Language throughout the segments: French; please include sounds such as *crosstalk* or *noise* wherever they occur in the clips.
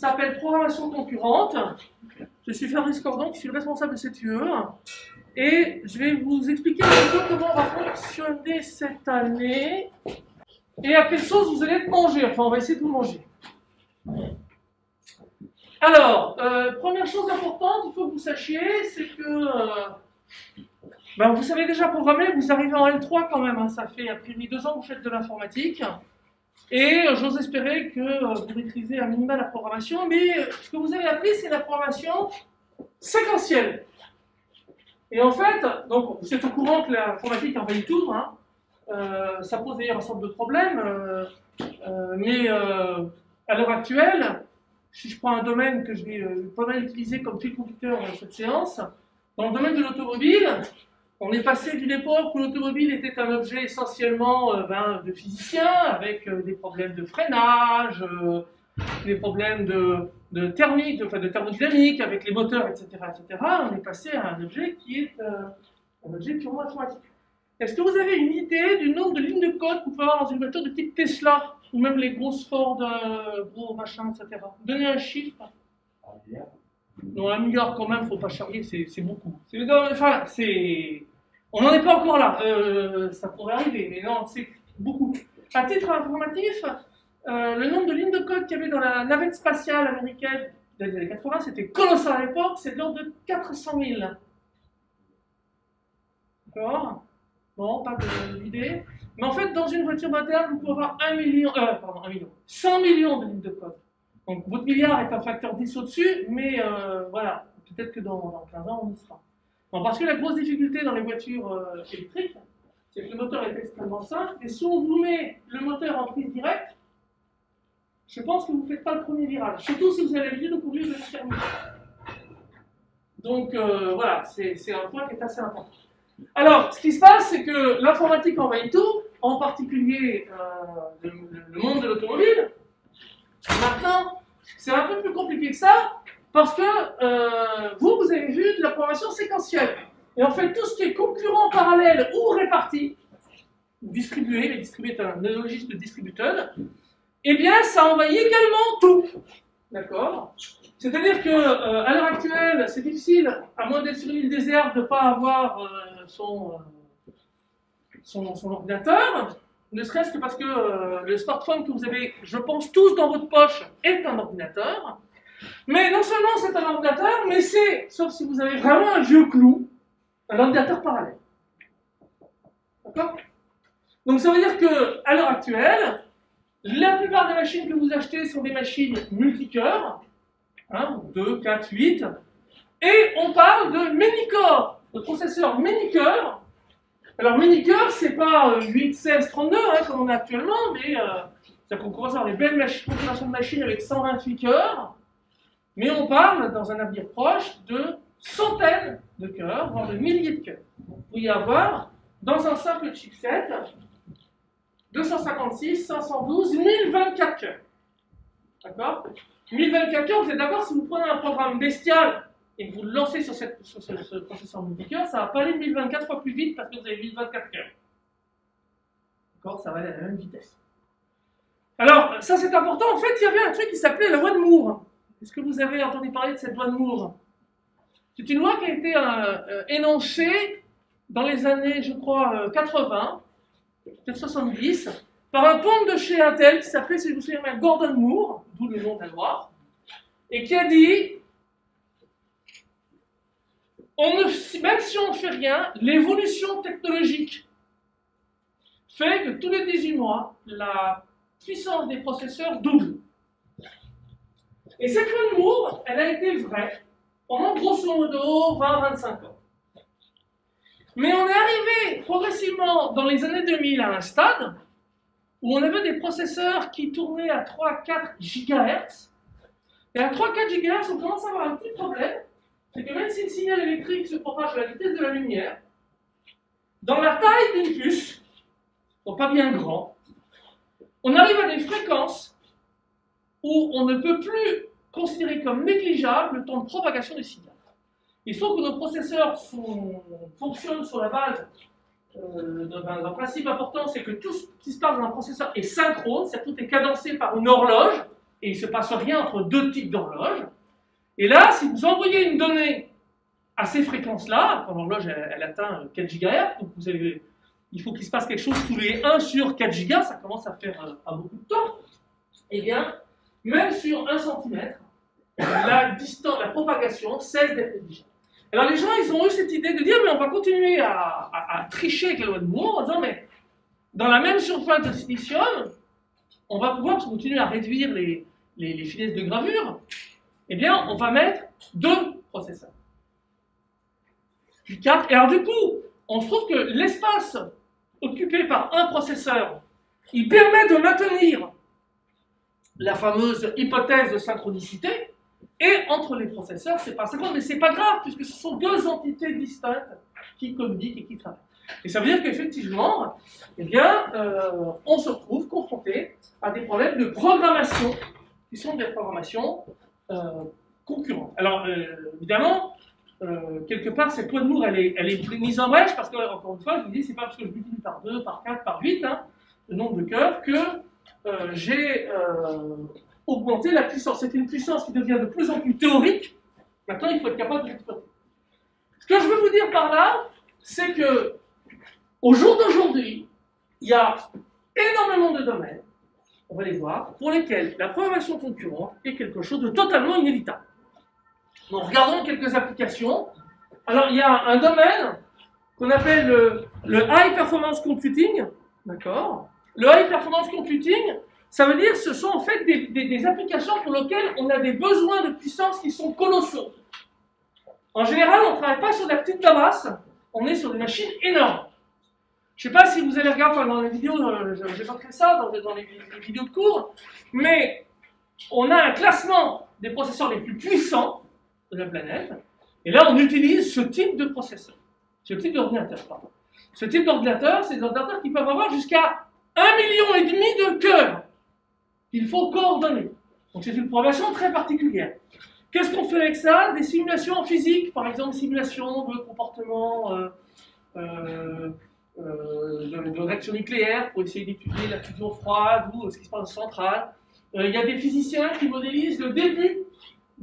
s'appelle Programmation concurrente. Je suis Fabrice Cordon, qui suis le responsable de cette UE. Et je vais vous expliquer un peu comment va fonctionner cette année et à quelle sauce vous allez être mangé. Enfin, on va essayer de vous manger. Alors, euh, première chose importante, il faut que vous sachiez, c'est que euh, ben, vous savez déjà programmer, vous arrivez en L3 quand même, hein. ça fait a priori deux ans que vous faites de l'informatique. Et euh, j'ose espérer que euh, vous maîtrisez un minimum la programmation, mais euh, ce que vous avez appris, c'est la programmation séquentielle. Et en fait, donc, vous êtes au courant que l'informatique envahit tout, hein. Euh, ça pose d'ailleurs un nombre de problèmes, euh, euh, mais à l'heure actuelle, si je prends un domaine que je vais pas mal utiliser comme fil conducteur dans cette séance, dans le domaine de l'automobile, on est passé d'une époque où l'automobile était un objet essentiellement euh, ben, de physiciens, avec euh, des problèmes de freinage, euh, des problèmes de, de thermique, de, enfin, de thermodynamique avec les moteurs, etc., etc. On est passé à un objet qui est un objet purement informatique. Est-ce que vous avez une idée du nombre de lignes de code que vous pouvez avoir dans une voiture de type Tesla, ou même les grosses Ford, gros machin, etc. Donnez un chiffre. Non, un milliard quand même, faut pas charrier, c'est beaucoup. Enfin, c'est. On n'en est pas encore là. Euh, ça pourrait arriver, mais non, c'est beaucoup. À titre informatif, euh, le nombre de lignes de code qu'il y avait dans la navette spatiale américaine des années 80, c'était colossal à l'époque, c'est de l'ordre de 400 000. D'accord? Bon, pas d'idée. Mais en fait, dans une voiture moderne, vous pouvez avoir 1 million, euh, pardon, 1 million, 100 millions de lignes de code. Donc votre milliard est un facteur 10 au-dessus, mais voilà, peut-être que dans, dans 15 ans, on y sera. Bon, parce que la grosse difficulté dans les voitures euh, électriques, c'est que le moteur est extrêmement simple, et si on vous met le moteur en prise directe, je pense que vous ne faites pas le premier virage, surtout si vous avez l'habitude de conduire de thermique. Donc euh, voilà, c'est un point qui est assez important. Alors, ce qui se passe, c'est que l'informatique envahit tout, en particulier euh, le monde de l'automobile. Maintenant, c'est un peu plus compliqué que ça, parce que euh, vous, vous avez vu de la programmation séquentielle. Et en fait, tout ce qui est concurrent, parallèle ou réparti, distribué, mais distribué est un néologisme de distributeur, eh bien, ça envahit également tout. D'accord? C'est-à-dire que euh, l'heure actuelle, c'est difficile, à moins d'être sur une île déserte, de ne pas avoir euh, son, ordinateur, ne serait-ce que parce que le smartphone que vous avez, je pense, tous dans votre poche est un ordinateur. Mais non seulement c'est un ordinateur, mais c'est, sauf si vous avez vraiment un vieux clou, un ordinateur parallèle. D'accord? Donc ça veut dire que à l'heure actuelle, la plupart des machines que vous achetez sont des machines multicœurs, 1, 2, 4, 8, et on parle de mini-core, de processeur mini-cœur. Alors mini-cœur, c'est pas euh, 8, 16, 32 hein, comme on a actuellement, mais euh, ça commence à avoir des belles machines, de machines avec 128 cœurs, mais on parle, dans un avenir proche, de centaines de cœurs, voire de milliers de cœurs. Vous pouvez y avoir, dans un simple chipset, 256, 512, 1024 cœurs. D'accord? 1024 cœurs, vous êtes d'accord Si vous prenez un programme bestial et que vous le lancez sur, cette, sur ce, ce processeur multicœur, ça va pas aller 1024 fois plus vite parce que vous avez 1024 cœurs. D'accord? Ça va aller à la même vitesse. Alors, ça c'est important. En fait, il y avait un truc qui s'appelait la loi de Moore. Est-ce que vous avez entendu parler de cette loi de Moore? C'est une loi qui a été euh, euh, énoncée dans les années, je crois, euh, 80, peut-être 70, par un ponte de chez Intel qui s'appelait, si je me souviens bien, Gordon Moore, d'où le nom de la loi, et qui a dit même si on ne fait rien, l'évolution technologique fait que tous les 18 mois, la puissance des processeurs double. Et cette loi de elle a été vraie pendant grosso modo 20-25 ans. Mais on est arrivé progressivement dans les années 2000 à un stade où on avait des processeurs qui tournaient à 3-4 GHz. Et à 3-4 GHz, on commence à avoir un petit problème, c'est que même si le signal électrique se propage à la vitesse de la lumière, dans la taille d'une puce, donc pas bien grand, on arrive à des fréquences où on ne peut plus considérer comme négligeable le temps de propagation du signal. Il faut que nos processeurs fonctionnent sur la base euh, d'un principe important, c'est que tout ce qui se passe dans un processeur est synchrone, c'est-à-dire tout est cadencé par une horloge, et il ne se passe rien entre deux types d'horloges. Et là, si vous envoyez une donnée à ces fréquences-là, quand l'horloge atteint 4 GHz, donc il faut qu'il se passe quelque chose tous les 1 sur 4 GHz, ça commence à faire à beaucoup de temps, et eh bien, même sur 1 cm, la, distance, la propagation cesse d'être négligeable. Alors les gens, ils ont eu cette idée de dire, mais on va continuer à, tricher avec la loi de Moore en disant, mais dans la même surface de silicium, on va pouvoir continuer à réduire les finesses de gravure. Eh bien, on va mettre deux processeurs. Puis quatre. Et alors du coup, on se trouve que l'espace occupé par un processeur, il permet de maintenir la fameuse hypothèse de synchronicité, et entre les processeurs, c'est pas 50, mais c'est pas grave, puisque ce sont deux entités distinctes qui communiquent et qui travaillent. Et ça veut dire qu'effectivement, eh bien, euh, on se retrouve confronté à des problèmes de programmation, qui sont des programmations euh, concurrentes. Alors, euh, évidemment, quelque part, cette loi de Moore, elle est, elle est mise en brèche, parce que, encore une fois, je vous dis, c'est pas parce que je multiplie par 2, par 4, par 8, hein, le nombre de cœurs, que j'ai augmenter la puissance. C'est une puissance qui devient de plus en plus théorique. Maintenant, il faut être capable de l'exploiter. Ce que je veux vous dire par là, c'est que au jour d'aujourd'hui, il y a énormément de domaines, on va les voir, pour lesquels la programmation concurrente est quelque chose de totalement inévitable. Donc, regardons quelques applications. Alors, il y a un domaine qu'on appelle le, le High Performance Computing, d'accord? Le High Performance Computing, ça veut dire que ce sont en fait des, applications pour lesquelles on a des besoins de puissance qui sont colossaux. En général, on ne travaille pas sur de la petite on est sur des machines énormes. Je ne sais pas si vous allez regarder dans les vidéos, montré ça dans, les, vidéos de cours, mais on a un classement des processeurs les plus puissants de la planète, et là on utilise ce type de processeur, ce type d'ordinateur. Ce type d'ordinateur, c'est des ordinateurs qui peuvent avoir jusqu'à un million et demi de cœurs il faut coordonner. Donc c'est une programmation très particulière. Qu'est-ce qu'on fait avec ça? Des simulations en physique, par exemple simulations de comportement euh, euh, euh, de, réaction nucléaire pour essayer d'étudier la fusion froide ou ce qui se passe en centrale. Il y a des physiciens qui modélisent le début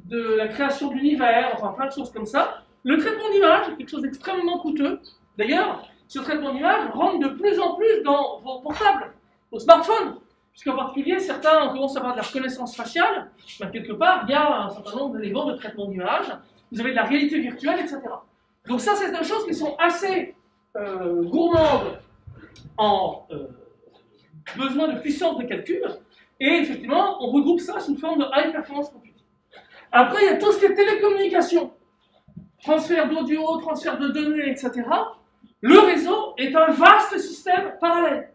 de la création de l'univers, enfin plein de choses comme ça. Le traitement d'image quelque chose d'extrêmement coûteux. D'ailleurs, ce traitement d'image rentre de plus en plus dans vos portables, vos smartphones. Puisqu'en particulier, certains commencent à avoir de la reconnaissance faciale, ben, quelque part, il y a un certain nombre d'éléments de traitement d'image, vous avez de la réalité virtuelle, etc. Donc ça, c'est des choses qui sont assez euh, gourmandes en euh, besoin de puissance de calcul, et effectivement, on regroupe ça sous forme de high performance computing. Après, il y a tout ce qui est télécommunication, transfert d'audio, transfert de données, etc. Le réseau est un vaste système parallèle.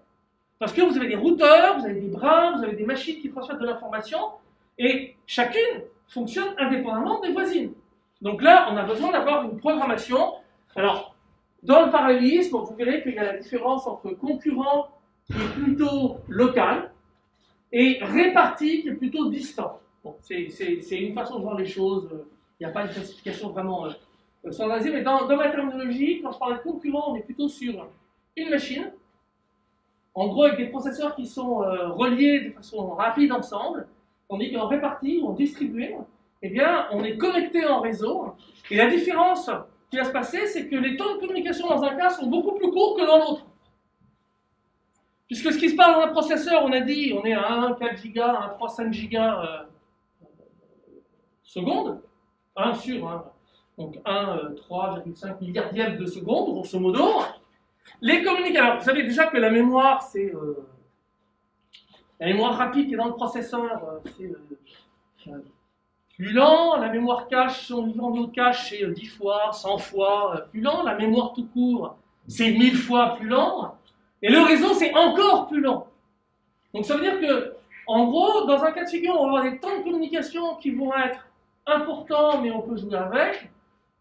Parce que vous avez des routeurs, vous avez des brins, vous avez des machines qui transmettent de l'information, et chacune fonctionne indépendamment des voisines. Donc là, on a besoin d'avoir une programmation. Alors, dans le parallélisme, vous verrez qu'il y a la différence entre concurrent qui est plutôt local et réparti qui est plutôt distant. Bon, c'est une façon de voir les choses. Il n'y a pas de classification vraiment euh, standardisée, mais dans ma terminologie, quand je parle de concurrent, on est plutôt sur une machine en gros avec des processeurs qui sont euh, reliés de façon rapide ensemble, on dit qu'en réparti ou en distribué, eh bien, on est connecté en réseau. Et la différence qui va se passer, c'est que les temps de communication dans un cas sont beaucoup plus courts que dans l'autre. Puisque ce qui se passe dans un processeur, on a dit, on est à 1, 4 Go, 1, 3, 5 Go euh, secondes, 1 sur 1, donc 1, 3,5 euh, milliardième de seconde, grosso modo. Les communications. Alors, vous savez déjà que la mémoire, c'est. Euh, la mémoire rapide qui est dans le processeur, euh, c'est euh, plus lent. La mémoire cache, son niveau de cache, c'est 10 fois, 100 fois plus lent. La mémoire tout court, c'est 1000 fois plus lent. Et le réseau, c'est encore plus lent. Donc, ça veut dire que, en gros, dans un cas de figure, on va avoir des temps de communication qui vont être importants, mais on peut jouer avec.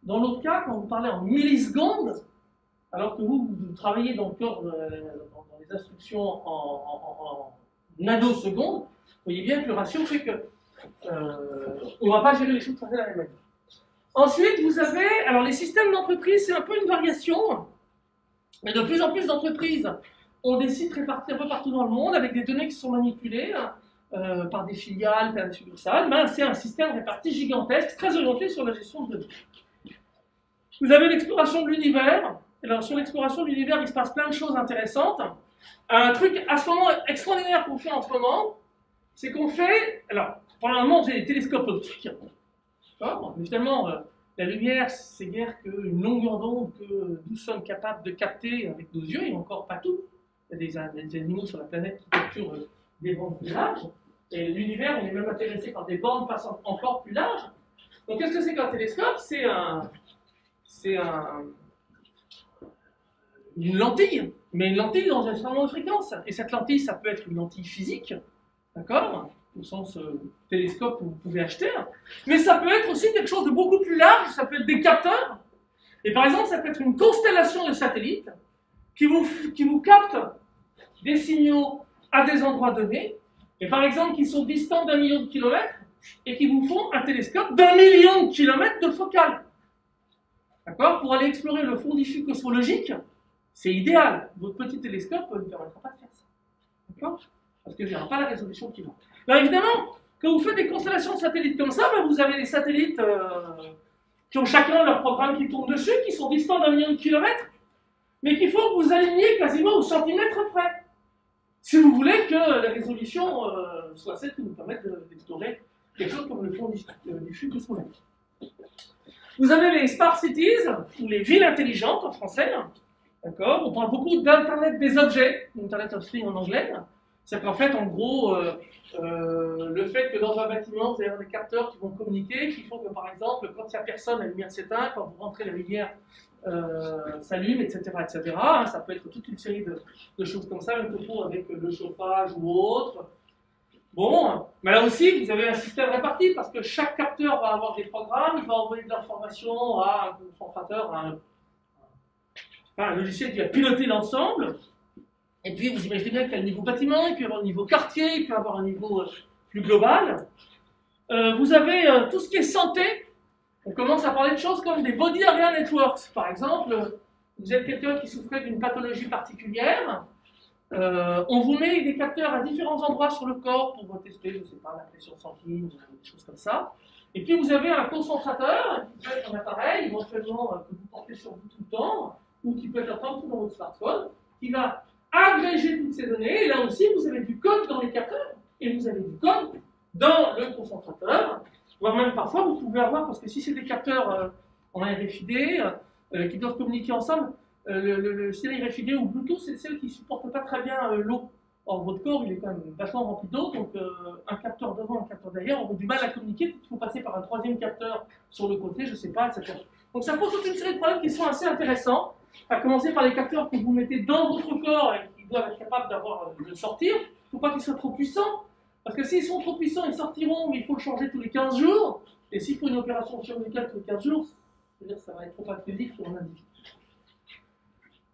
Dans l'autre cas, quand vous parlez en millisecondes, alors que vous, vous travaillez dans, le corps, dans, les instructions en, nanosecondes, vous voyez bien que le ratio fait que euh, on ne va pas gérer les choses de la même manière. Ensuite, vous avez, alors les systèmes d'entreprise, c'est un peu une variation, mais de plus en plus d'entreprises ont des sites répartis un peu partout dans le monde avec des données qui sont manipulées. euh, par des filiales, par des succursales, ben, c'est un système réparti gigantesque, très orienté sur la gestion de données. Vous avez l'exploration de l'univers. Alors, sur l'exploration de l'univers, il se passe plein de choses intéressantes. Un truc à ce moment extraordinaire qu'on fait en ce moment, c'est qu'on fait. Alors, pendant un moment, on fait des télescopes optiques. Mais finalement, euh, la lumière, c'est guère qu'une longueur d'onde que nous sommes capables de capter avec nos yeux, et encore pas tout. Il y a des, animaux sur la planète qui capturent des bandes plus larges. Et l'univers, on est même intéressé par des bandes passant encore plus larges. Donc, qu'est-ce que c'est qu'un télescope? C'est un, c'est un, une lentille, mais une lentille dans un certain nombre de fréquences. Et cette lentille, ça peut être une lentille physique, d'accord Au sens euh, télescope que vous pouvez acheter. Mais ça peut être aussi quelque chose de beaucoup plus large, ça peut être des capteurs. Et par exemple, ça peut être une constellation de satellites qui vous, qui vous captent des signaux à des endroits donnés, et par exemple qui sont distants d'un million de kilomètres, et qui vous font un télescope d'un million de kilomètres de focale. D'accord? Pour aller explorer le fond diffus cosmologique, c'est idéal. Votre petit télescope ne permettra pas de faire ça. D'accord? Parce que n'aura pas la résolution qui va. Alors évidemment, quand vous faites des constellations de satellites comme ça, ben, vous avez des satellites euh, qui ont chacun leur programme qui tourne dessus, qui sont distants d'un million de kilomètres, mais qu'il faut que vous aligniez quasiment au centimètre près. Si vous voulez que la résolution euh, soit celle qui nous permette d'explorer quelque chose comme le fond diffus cosmologique. Vous avez les smart cities, ou les villes intelligentes en français. D'accord? On parle beaucoup d'Internet des objets, Internet of Things en anglais. C'est qu'en fait, en gros, euh, euh, le fait que dans un bâtiment, vous avez des capteurs qui vont communiquer, qui font que, par exemple, quand il n'y a personne, la lumière s'éteint, quand vous rentrez, la lumière euh, s'allume, etc., etc. ça peut être toute une série de, choses comme ça, même propos avec le chauffage ou autre. Bon, mais là aussi, vous avez un système réparti parce que chaque capteur va avoir des programmes, il va envoyer de l'information à un concentrateur, à un, logiciel qui va piloter l'ensemble. Et puis, vous imaginez bien qu'il y a le niveau bâtiment, il peut y avoir le niveau quartier, il peut y avoir un niveau euh, plus global. Euh, vous avez euh, tout ce qui est santé. On commence à parler de choses comme des body area networks. Par exemple, vous êtes quelqu'un qui souffrait d'une pathologie particulière. On vous met des capteurs à différents endroits sur le corps pour vous tester, je ne sais pas, la pression sanguine, des choses comme ça. Et puis vous avez un concentrateur qui peut être un appareil, éventuellement que vous portez sur vous tout le temps, ou qui peut être un dans votre smartphone, qui va agréger toutes ces données. Et là aussi, vous avez du code dans les capteurs, et vous avez du code dans le concentrateur. Voire même parfois, vous pouvez avoir, parce que si c'est des capteurs euh, en RFID qui doivent communiquer ensemble, euh, le, le, le ou Bluetooth, c'est celle qui ne supporte pas très bien euh, l'eau. Or, votre corps, il est quand même vachement rempli d'eau, donc euh, un capteur devant, un capteur derrière, on a du mal à communiquer, il faut passer par un troisième capteur sur le côté, je ne sais pas, etc. Donc ça pose toute une série de problèmes qui sont assez intéressants, à commencer par les capteurs que vous mettez dans votre corps et qui doivent être capables d'avoir, de sortir. Il ne faut pas qu'ils soient trop puissants, parce que s'ils sont trop puissants, ils sortiront, mais il faut le changer tous les 15 jours. Et s'il faut une opération chirurgicale tous les 15 jours, c'est-à-dire ça va être trop intrusif pour un individu.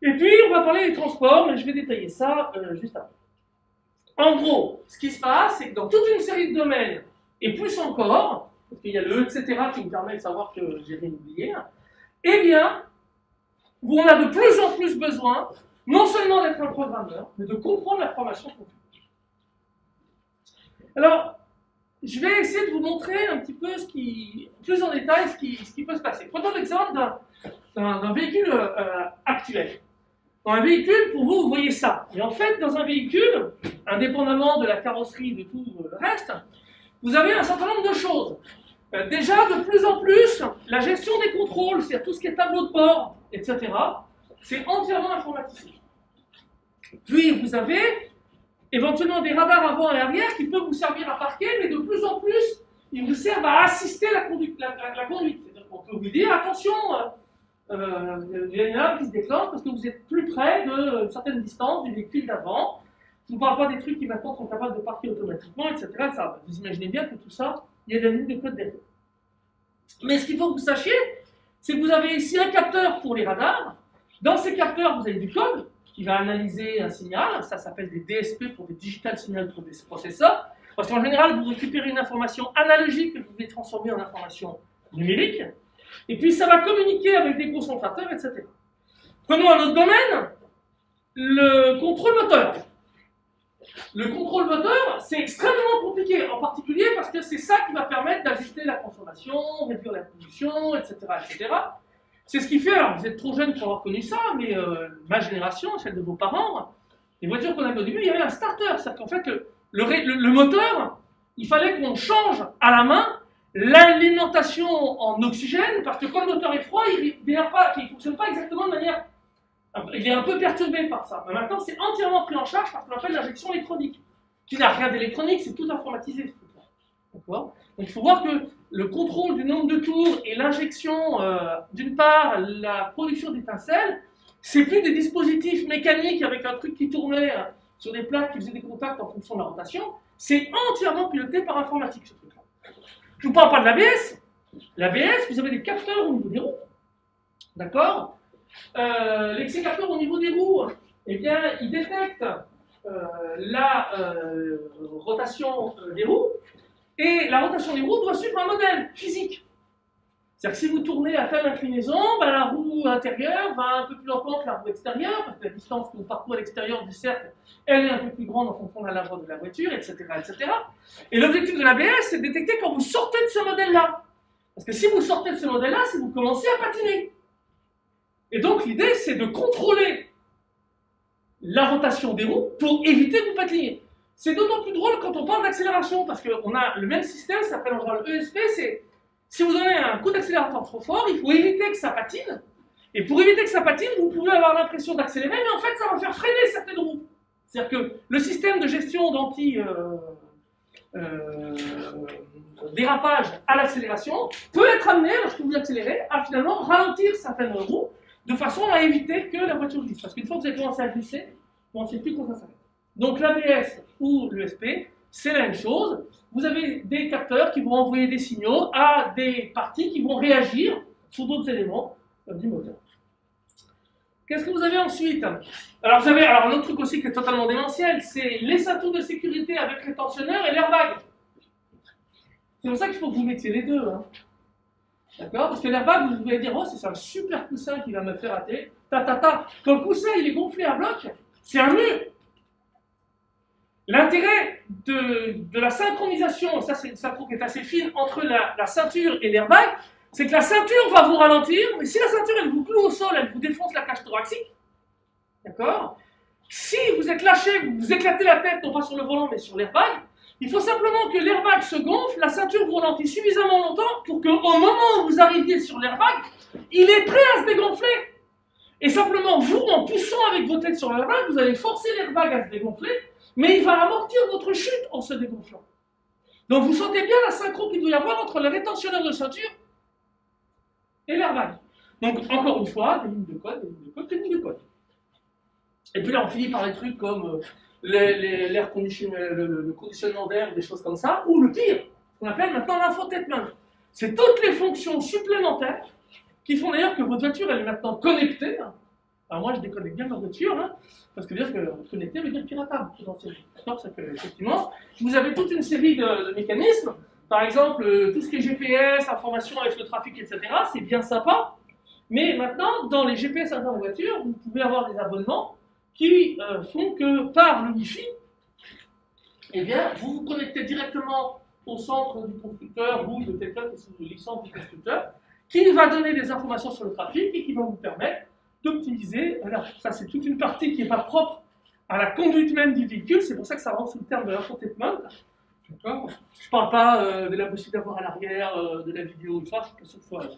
Et puis, on va parler des transports, mais je vais détailler ça euh, juste après. En gros, ce qui se passe, c'est que dans toute une série de domaines, et plus encore, parce qu'il y a le etc. qui me permet de savoir que j'ai rien oublié, eh bien, on a de plus en plus besoin, non seulement d'être un programmeur, mais de comprendre la formation qu'on. Alors, je vais essayer de vous montrer un petit peu ce qui, plus en détail ce qui, peut se passer. Prenons l'exemple d'un véhicule euh, actuel. Dans un véhicule, pour vous, vous voyez ça. Et en fait, dans un véhicule, indépendamment de la carrosserie, de tout le reste, vous avez un certain nombre de choses. Euh, déjà, de plus en plus, la gestion des contrôles, c'est-à-dire tout ce qui est tableau de bord, etc., c'est entièrement informatisé. Puis, vous avez éventuellement des radars avant et arrière qui peuvent vous servir à parquer, mais de plus en plus, ils vous servent à assister la conduite. La, conduite. Peut vous dire, attention, euh, euh, il y a une alarme qui se déclenche parce que vous êtes plus près de certaines distances du véhicule d'avant. Je ne parle pas des trucs qui maintenant sont capables de partir automatiquement, etc. Vous imaginez bien que tout ça, il y a des lignes de code derrière. Mais ce qu'il faut que vous sachiez, c'est que vous avez ici un capteur pour les radars. Dans ces capteurs, vous avez du code qui va analyser un signal. Ça s'appelle des DSP pour des Digital Signal Processors. Parce qu'en général, vous récupérez une information analogique que vous pouvez transformer en information numérique. Et puis ça va communiquer avec des concentrateurs, etc. Prenons un autre domaine, le contrôle moteur. Le contrôle moteur, c'est extrêmement compliqué, en particulier parce que c'est ça qui va permettre d'ajuster la consommation, réduire la pollution, etc. C'est ce qui fait, alors vous êtes trop jeune pour avoir connu ça, mais euh, ma génération, celle de vos parents, les voitures qu'on avait au début, il y avait un starter. C'est-à-dire qu'en fait, le, moteur, il fallait qu'on change à la main l'alimentation en oxygène, parce que quand le moteur est froid, il ne fonctionne pas exactement de manière il est un peu perturbé par ça. Mais maintenant, c'est entièrement pris en charge par ce qu'on appelle l'injection électronique, qui n'a rien d'électronique, c'est tout informatisé. Donc il faut voir que le contrôle du nombre de tours et l'injection, euh, d'une part, la production d'étincelles, c'est plus des dispositifs mécaniques avec un truc qui tournait euh, sur des plaques qui faisaient des contacts en fonction de la rotation, c'est entièrement piloté par informatique ce truc-là. Je ne vous parle pas de l'ABS. L'ABS, vous avez des capteurs au niveau des roues. D'accord? Euh, au niveau des roues, eh bien, il détecte euh, la euh, rotation euh, des roues, et la rotation des roues doit suivre un modèle physique. C'est-à-dire que si vous tournez à telle inclinaison, ben, la roue intérieure va un peu plus lentement que la roue extérieure, parce que la distance que vous parcourez à l'extérieur du cercle, elle est un peu plus grande en fonction de la largeur de la voiture, etc. etc. Et l'objectif de l'ABS, c'est de détecter quand vous sortez de ce modèle-là. Parce que si vous sortez de ce modèle-là, c'est vous commencez à patiner. Et donc l'idée, c'est de contrôler la rotation des roues pour éviter de vous patiner. C'est d'autant plus drôle quand on parle d'accélération, parce qu'on a le même système, ça s'appelle général ESP, c'est si vous donnez un coup d'accélérateur trop fort, il faut éviter que ça patine. Et pour éviter que ça patine, vous pouvez avoir l'impression d'accélérer, mais en fait, ça va faire freiner certaines roues. C'est-à-dire que le système de gestion d'anti... Euh, euh, à l'accélération peut être amené, lorsque vous accélérez, à finalement ralentir certaines roues de façon à éviter que la voiture glisse. Parce qu'une fois que vous avez commencé à glisser, on ne sait plus quand ça s'arrête. Donc l'ABS ou l'ESP, c'est la même chose. Vous avez des capteurs qui vont envoyer des signaux à des parties qui vont réagir sur d'autres éléments du moteur. Qu'est-ce que vous avez ensuite? Alors vous avez alors, un autre truc aussi qui est totalement démentiel, c'est les ceintures de sécurité avec les tensionneurs et l'airbag. C'est pour ça qu'il faut que vous mettiez les deux. Hein. D'accord Parce que l'airbag, vous allez dire, oh, c'est un super coussin qui va me faire rater. Ta, ta, ta. Quand le coussin, il est gonflé à bloc, c'est un mur. L'intérêt de, la synchronisation, ça c'est une synchro qui est assez fine, entre la, ceinture et l'airbag, c'est que la ceinture va vous ralentir, mais si la ceinture, elle vous cloue au sol, elle vous défonce la cage thoracique, d'accord Si vous êtes lâché, vous vous éclatez la tête, non pas sur le volant, mais sur l'airbag, il faut simplement que l'airbag se gonfle, la ceinture vous ralentit suffisamment longtemps pour qu'au moment où vous arriviez sur l'airbag, il est prêt à se dégonfler. Et simplement, vous, en poussant avec vos têtes sur l'airbag, vous allez forcer l'airbag à se dégonfler, mais il va amortir votre chute en se dégonflant. Donc vous sentez bien la synchro qu'il doit y avoir entre le rétentionneur de ceinture et l'airbag. Donc encore une fois, des lignes de code, des lignes de code, des lignes de code. Et puis là, on finit par des trucs comme euh, l'air conditionnement, le, conditionnement d'air, des choses comme ça, ou le pire, qu'on appelle maintenant l'infotainment. C'est toutes les fonctions supplémentaires qui font d'ailleurs que votre voiture elle est maintenant connectée. Alors moi je déconnecte bien ma voiture, hein, parce que dire que connecté veut dire piratable D'accord C'est que effectivement, vous avez toute une série de, mécanismes. Par exemple, euh, tout ce qui est GPS, information avec le trafic, etc., c'est bien sympa. Mais maintenant, dans les GPS à la voiture, vous pouvez avoir des abonnements qui euh, font que par le Wi-Fi, eh bien, vous vous connectez directement au centre du constructeur ou de quelqu'un qui est sous licence du constructeur, qui va donner des informations sur le trafic et qui va vous permettre d'optimiser. Ça, c'est toute une partie qui n'est pas propre à la conduite même du véhicule, c'est pour ça que ça rentre sous le terme de l'infotainment. Je ne parle pas euh, de la possibilité d'avoir à l'arrière euh, de la vidéo, ça, je pense que ce soit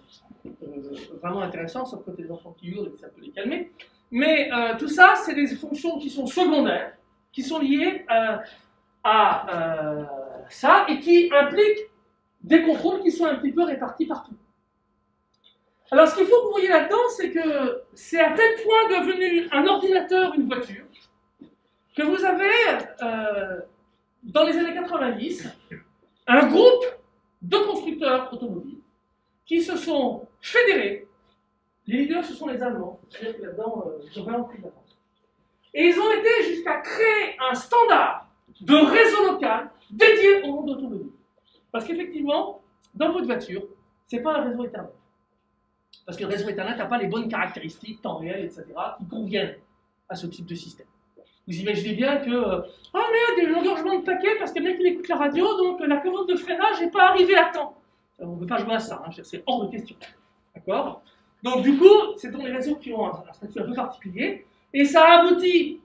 vraiment intéressant, sauf côté des enfants qui hurlent et ça peut les calmer. Mais euh, tout ça, c'est des fonctions qui sont secondaires, qui sont liées euh, à euh, ça et qui impliquent des contrôles qui sont un petit peu répartis partout. Alors, ce qu'il faut que vous voyez là-dedans, c'est que c'est à tel point devenu un ordinateur, une voiture, que vous avez, dans les années 90, un groupe de constructeurs automobiles qui se sont fédérés les leaders, ce sont les Allemands. C'est-à-dire que là-dedans, euh, ils ont vraiment pris de Et ils ont été jusqu'à créer un standard de réseau local dédié au monde automobile. Parce qu'effectivement, dans votre voiture, ce n'est pas un réseau Ethernet. Parce que le réseau Ethernet n'a pas les bonnes caractéristiques, temps réel, etc., qui conviennent à ce type de système. Vous imaginez bien que, euh, ah merde, il y a l'engorgement de paquet parce que le mec il écoute la radio, donc euh, la commande de freinage n'est pas arrivée à temps. Euh, On ne peut pas jouer à ça, hein, c'est hors de question. D'accord? Donc du coup, c'est dans les réseaux qui ont un, statut un peu particulier, et ça a abouti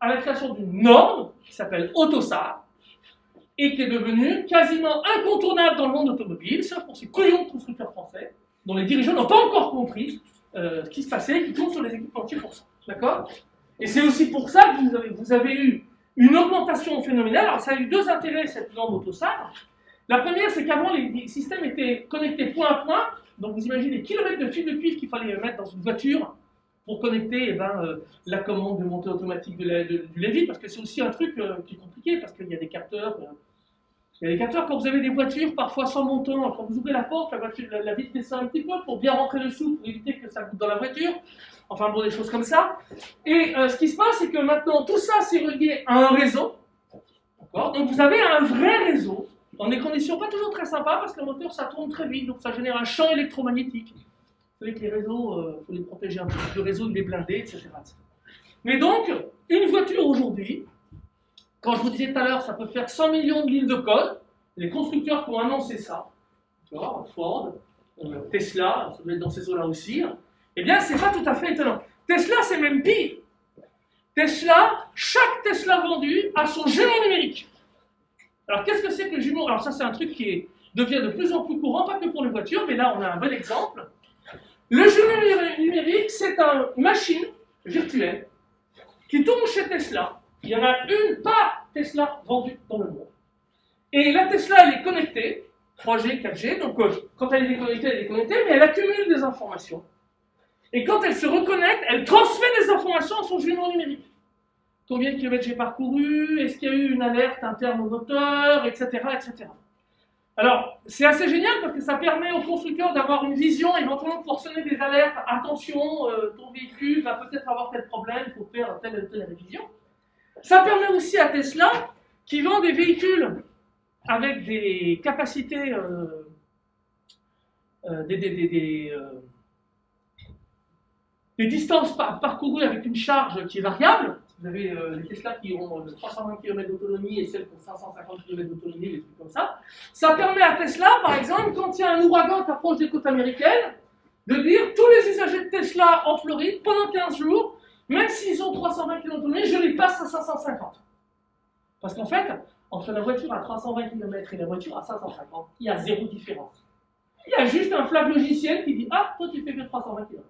à la création d'une norme qui s'appelle AutoSAR, et qui est devenue quasiment incontournable dans le monde automobile, sauf pour ces couillons de constructeurs français, dont les dirigeants n'ont pas encore compris euh, ce qui se passait, qui tournent sur les équipementiers pour ça. D'accord? Et c'est aussi pour ça que vous avez, eu une augmentation phénoménale. Alors ça a eu deux intérêts, cette norme AutoSAR. La première, c'est qu'avant, les systèmes étaient connectés point à point. Donc vous imaginez les kilomètres de fil de cuivre qu'il fallait mettre dans une voiture pour connecter eh ben, euh, la commande de montée automatique de la- de- du Lévy, parce que c'est aussi un truc euh, qui est compliqué, parce qu'il y a des capteurs. euh, il y a des capteurs quand vous avez des voitures, parfois sans montant, quand vous ouvrez la porte, la, voiture, vitre descend un petit peu pour bien rentrer dessous, pour éviter que ça goûte dans la voiture. Enfin bon, des choses comme ça. Et ce qui se passe, c'est que maintenant, tout ça, c'est relié à un réseau. Donc vous avez un vrai réseau, dans des conditions pas toujours très sympas, parce que le moteur, ça tourne très vite, donc ça génère un champ électromagnétique. Vous savez que les réseaux, il faut les protéger un peu. Le réseau, il est blindé, etc. Mais donc, une voiture aujourd'hui, quand je vous disais tout à l'heure, ça peut faire 100 millions de lignes de code, les constructeurs qui ont annoncé ça, Ford, euh, Tesla, ça doit être dans ces eaux-là aussi, eh bien, c'est pas tout à fait étonnant. Tesla, c'est même pire. Tesla, chaque Tesla vendu a son jumeau numérique. Alors, qu'est-ce que c'est que le jumeau Alors, ça, c'est un truc qui devient de plus en plus courant, pas que pour les voitures, mais là, on a un bon exemple. Le jumeau numé- numérique, c'est une machine virtuelle qui tourne chez Tesla. Il y en a une par Tesla vendue dans le monde. Et la Tesla, elle est connectée, 3G, 4G, donc euh, quand elle est déconnectée, elle est déconnectée, mais elle accumule des informations. Et quand elle se reconnecte, elle transmet des informations à son jumeau numérique. Combien de kilomètres j'ai parcouru Est-ce qu'il y a eu une alerte interne au moteur Etc. etc. Alors, c'est assez génial parce que ça permet aux constructeurs d'avoir une vision, éventuellement de pouvoir sonner des alertes. Attention, euh, ton véhicule va peut-être avoir tel problème, il faut faire telle ou telle révision. Ça permet aussi à Tesla, qui vend des véhicules avec des capacités, euh, euh, des, distances par- parcourues avec une charge qui est variable. Vous avez euh, les Tesla qui ont euh, 320 km d'autonomie et celles qui ont 550 km d'autonomie, des trucs comme ça. Ça permet à Tesla, par exemple, quand il y a un ouragan qui approche des côtes américaines, de dire tous les usagers de Tesla en Floride, pendant 15 jours, même s'ils ont 320 km d'autonomie, je les passe à 550. Parce qu'en fait, entre la voiture à 320 km et la voiture à 550, il y a zéro différence. Il y a juste un flag logiciel qui dit Ah, toi tu fais que 320 km.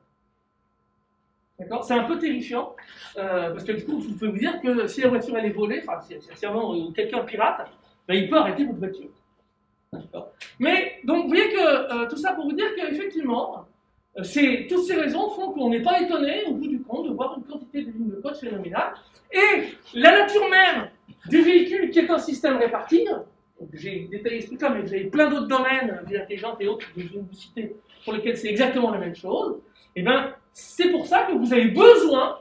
D'accord C'est un peu terrifiant, euh, parce que du coup, vous pouvez vous dire que si la voiture elle est volée, enfin, si, si, euh, quelqu'un pirate, ben, il peut arrêter votre voiture. Mais, donc, vous voyez que euh, tout ça pour vous dire qu'effectivement, toutes ces raisons font qu'on n'est pas étonné, au bout du compte, de voir une quantité de lignes de code phénoménale. Et la nature même du véhicule qui est un système réparti, j'ai détaillé ce truc-là, mais vous avez plein d'autres domaines, vie intelligente et autres, que je viens de vous citer, pour lesquels c'est exactement la même chose, et bien c'est pour ça que vous avez besoin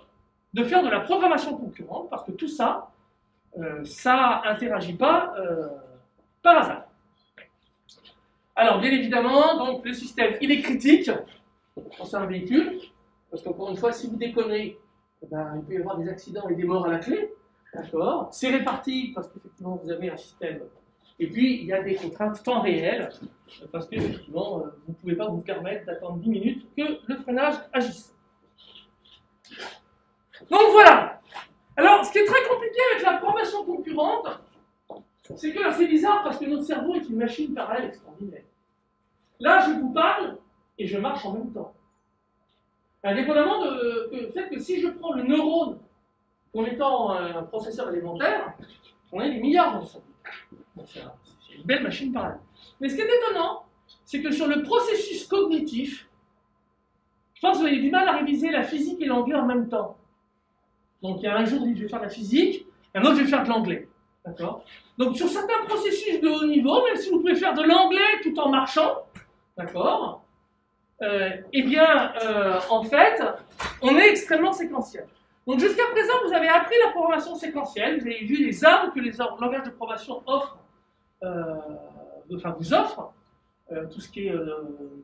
de faire de la programmation concurrente, parce que tout ça, euh, ça interagit pas euh, par hasard. Alors, bien évidemment, donc le système, il est critique c'est un véhicule, parce qu'encore une fois, si vous déconnez, eh ben, il peut y avoir des accidents et des morts à la clé. D'accord C'est réparti parce qu'effectivement, vous avez un système. Et puis, il y a des contraintes temps réel, parce qu'effectivement, euh, vous ne pouvez pas vous permettre d'attendre 10 minutes que le freinage agisse. Donc voilà. Alors, ce qui est très compliqué avec la programmation concurrente, c'est que c'est bizarre parce que notre cerveau est une machine parallèle extraordinaire. Là, je vous parle et je marche en même temps. Indépendamment que- du fait que si je prends le neurone comme étant un processeur élémentaire, on a des milliards dans le cerveau. C'est un- c'est une belle machine parallèle. Mais ce qui est étonnant, c'est que sur le processus cognitif, je pense que vous avez du mal à réviser la physique et l'anglais en même temps. Donc il y a un jour, je vais faire la physique, un autre, je vais faire de l'anglais. D'accord? Donc sur certains processus de haut niveau, même si vous pouvez faire de l'anglais tout en marchant, d'accord? Euh, Eh bien, euh, en fait, on est extrêmement séquentiel. Donc jusqu'à présent, vous avez appris la programmation séquentielle, vous avez vu les armes que les langages de programmation offrent, euh, enfin vous offrent, euh, tout ce qui est euh,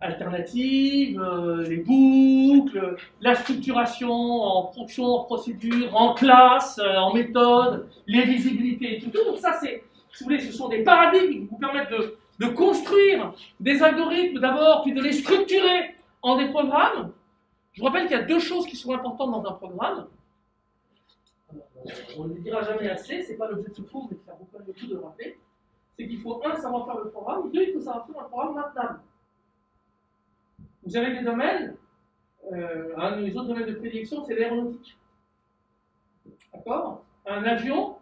alternatives, euh, les boucles, la structuration en fonction, en procédure, en classe, en méthode, les visibilités et tout. tout. Donc ça, c'est, si vous voulez, ce sont des paradigmes qui vous permettent de, de construire des algorithmes d'abord, puis de les structurer en des programmes. Je vous rappelle qu'il y a deux choses qui sont importantes dans un programme. On ne le dira jamais assez, c'est pas l'objet de ce cours, mais ça vaut pas le coup de le rappeler. C'est qu'il faut, un, savoir faire le programme, deux, il faut savoir faire un programme maintenable. Vous avez des domaines, euh, un des autres domaines de prédilection, c'est l'aéronautique. D'accord? Un avion,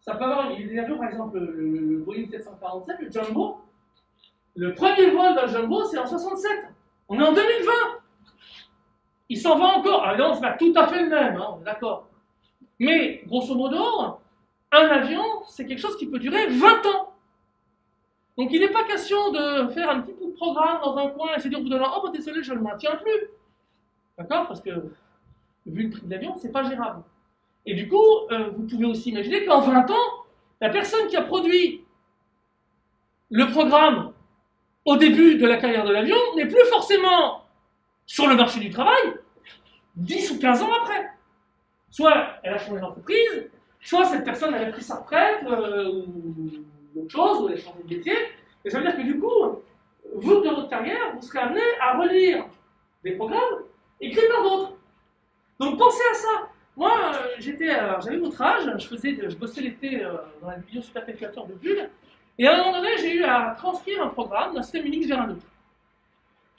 ça peut avoir, il y a des avions, par exemple, le, le Boeing 747, le Jumbo, le premier vol d'un Jumbo, c'est en 67. On est en 2020. Il s'en va encore. Ah non, c'est pas tout à fait le même, hein, d'accord. Mais, grosso modo, un avion, c'est quelque chose qui peut durer 20 ans. Donc il n'est pas question de faire un petit bout de programme dans un coin et se dire au bout an, oh bah désolé, je ne le maintiens plus. D'accord? Parce que, vu le prix de l'avion, c'est pas gérable. Et du coup, euh, vous pouvez aussi imaginer qu'en 20 ans, la personne qui a produit le programme au début de la carrière de l'avion n'est plus forcément sur le marché du travail 10 ou 15 ans après. Soit elle a changé d'entreprise, soit cette personne elle a pris sa retraite euh, ou autre chose, ou elle a changé de métier. Et ça veut dire que du coup, vous, de votre carrière, vous serez amené à relire des programmes écrits par d'autres. Donc pensez à ça. Moi, euh, euh, j'avais votre âge, je, faisais, je bossais l'été dans la vidéo supercalculateur de Bulle, et à un moment donné, j'ai eu à transcrire un programme d'un système Unix vers un autre.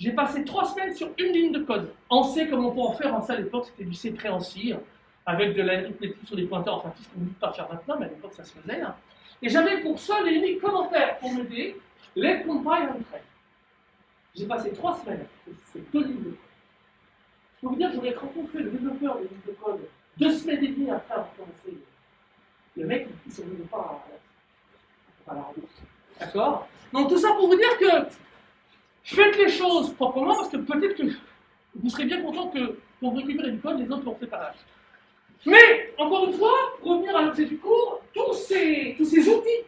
J'ai passé trois semaines sur une ligne de code. On sait comment on peut en faire en ça à l'époque, c'était du C avec de l'arithmétique sur des pointeurs, enfin tout ce qu'on ne dit pas faire maintenant, mais à l'époque ça se faisait. hein. Et j'avais pour seul et unique commentaire pour m'aider, les compile and train. J'ai passé trois semaines, c'est deux lignes de code. Je peux vous dire que j'aurais rencontré le développeur des lignes de code deux semaines et demie après avoir commencé. Le mec, il ne se pas à, la. D'accord Donc tout ça pour vous dire que faites les choses proprement parce que peut-être que vous serez bien content que pour récupérer du code, les autres l'ont fait pareil. Mais, encore une fois, revenir à l'objet du cours, tous ces, tous ces outils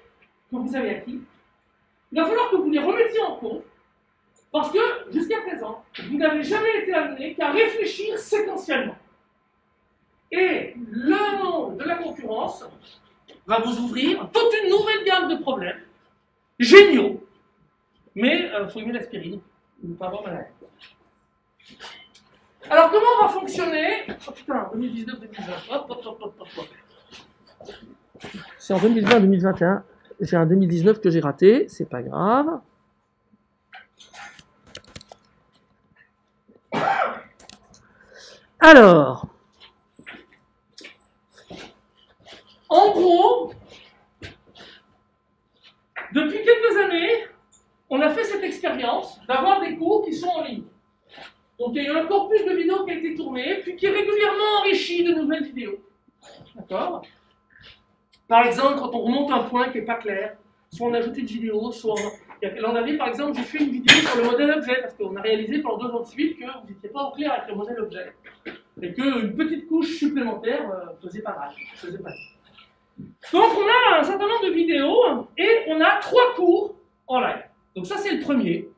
que vous avez acquis, il va falloir que vous les remettiez en compte, parce que, jusqu'à présent, vous n'avez jamais été amené qu'à réfléchir séquentiellement. Et le monde de la concurrence va vous ouvrir toute une nouvelle gamme de problèmes, géniaux, mais il faut aimer l'aspirine, ne pas avoir malade. Alors, comment on va fonctionner Oh putain, 2019-2020. Hop, hop, hop, hop, hop, hop. C'est en 2020-2021. J'ai un 2019 que j'ai raté, c'est pas grave. Alors, en gros, depuis quelques années, on a fait cette expérience d'avoir des cours qui sont en ligne. Donc il y a eu un corpus de vidéos qui a été tourné, puis qui est régulièrement enrichi de nouvelles vidéos. D'accord? Par exemple, quand on remonte un point qui n'est pas clair, soit on ajoute une vidéo, soit on... L'an dernier, par exemple, j'ai fait une vidéo sur le modèle objet, parce qu'on a réalisé pendant deux ans de suite que vous n'étiez pas au clair avec le modèle objet. Et qu'une petite couche supplémentaire euh, faisait pas mal. Faisait pas. Donc on a un certain nombre de vidéos, et on a trois cours en live. Donc ça, c'est le premier.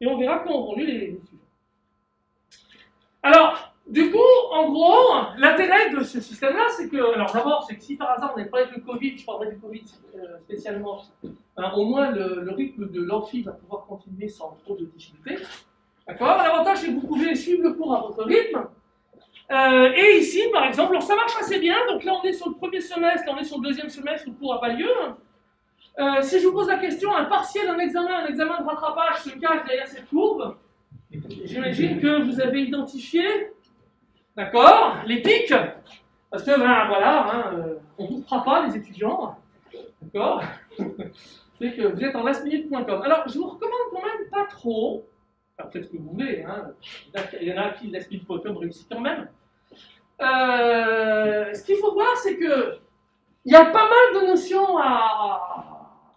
Et on verra comment on lieu les, les suivants. Alors, du coup, en gros, l'intérêt de ce système-là, c'est que, alors d'abord, c'est que si par hasard on n'est pas avec le Covid, je parlerai du Covid euh, spécialement, hein, au moins le, rythme de l'amphi va pouvoir continuer sans trop de difficultés. D'accord? L'avantage, c'est que vous pouvez suivre le cours à votre rythme. Euh, et ici, par exemple, alors ça marche assez bien. Donc là, on est sur le premier semestre, on est sur le deuxième semestre, le cours n'a pas lieu. Euh, si je vous pose la question, un partiel, un examen, un examen de rattrapage se cache derrière cette courbe, j'imagine que vous avez identifié, d'accord, les pics, parce que, ben voilà, hein, euh, on ne vous fera pas, les étudiants, d'accord C'est que vous êtes en lastminute.com. Alors, je vous recommande quand même pas trop, faites ce que vous voulez, hein, il y en a qui lastminute.com réussit quand même. Euh, ce qu'il faut voir, c'est que il y a pas mal de notions à,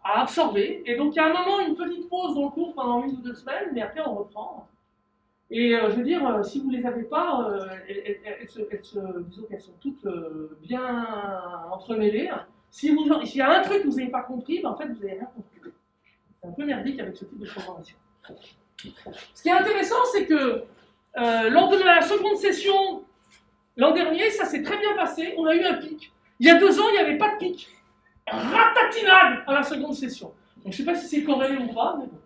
à absorber. Et donc, il y a un moment, une petite pause dans le cours pendant une ou deux semaines, mais après, on reprend. Et euh, je veux dire, euh, si vous ne les avez pas, euh, elles, se- disons qu'elles sont toutes bien entremêlées. Si vous, s'il y a un truc que vous n'avez pas compris, ben, en fait, vous n'avez rien compris. C'est un peu merdique avec ce type de programmation. Ce qui est intéressant, c'est que lors de la seconde session, l'an dernier, ça s'est très bien passé, on a eu un pic. Il y a deux ans, il n'y avait pas de pic. Ratatinade à la seconde session. Donc, je ne sais pas si c'est corrélé ou pas, mais bon.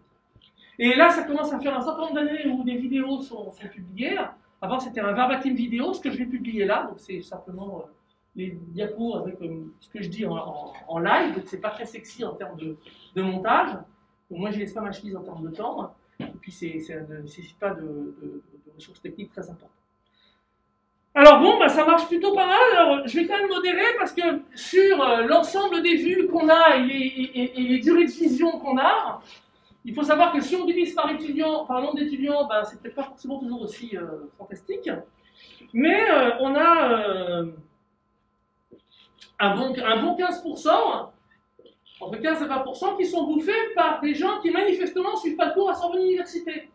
Et là, ça commence à faire un certain nombre d'années où des vidéos sont, publiées. Avant, c'était un verbatim vidéo, ce que je vais publier là, donc c'est simplement euh, les diapos avec euh, ce que je dis en, live, donc c'est pas très sexy en termes de, montage. Donc moi, je laisse pas ma chemise en termes de temps, et puis c'est, ça ne nécessite pas de, de- de ressources techniques très importantes. Alors bon, bah, ça marche plutôt pas mal. Alors, je vais quand même modérer parce que sur euh, l'ensemble des vues qu'on a et les, et- les durées de vision qu'on a, il faut savoir que si on divise par étudiant, par nombre d'étudiants, ben, c'est peut-être pas forcément toujours aussi euh, fantastique. Mais euh, on a un, bon, un bon 15%, entre 15 et 20%, qui sont bouffés par des gens qui manifestement ne suivent pas le cours à Sorbonne Université.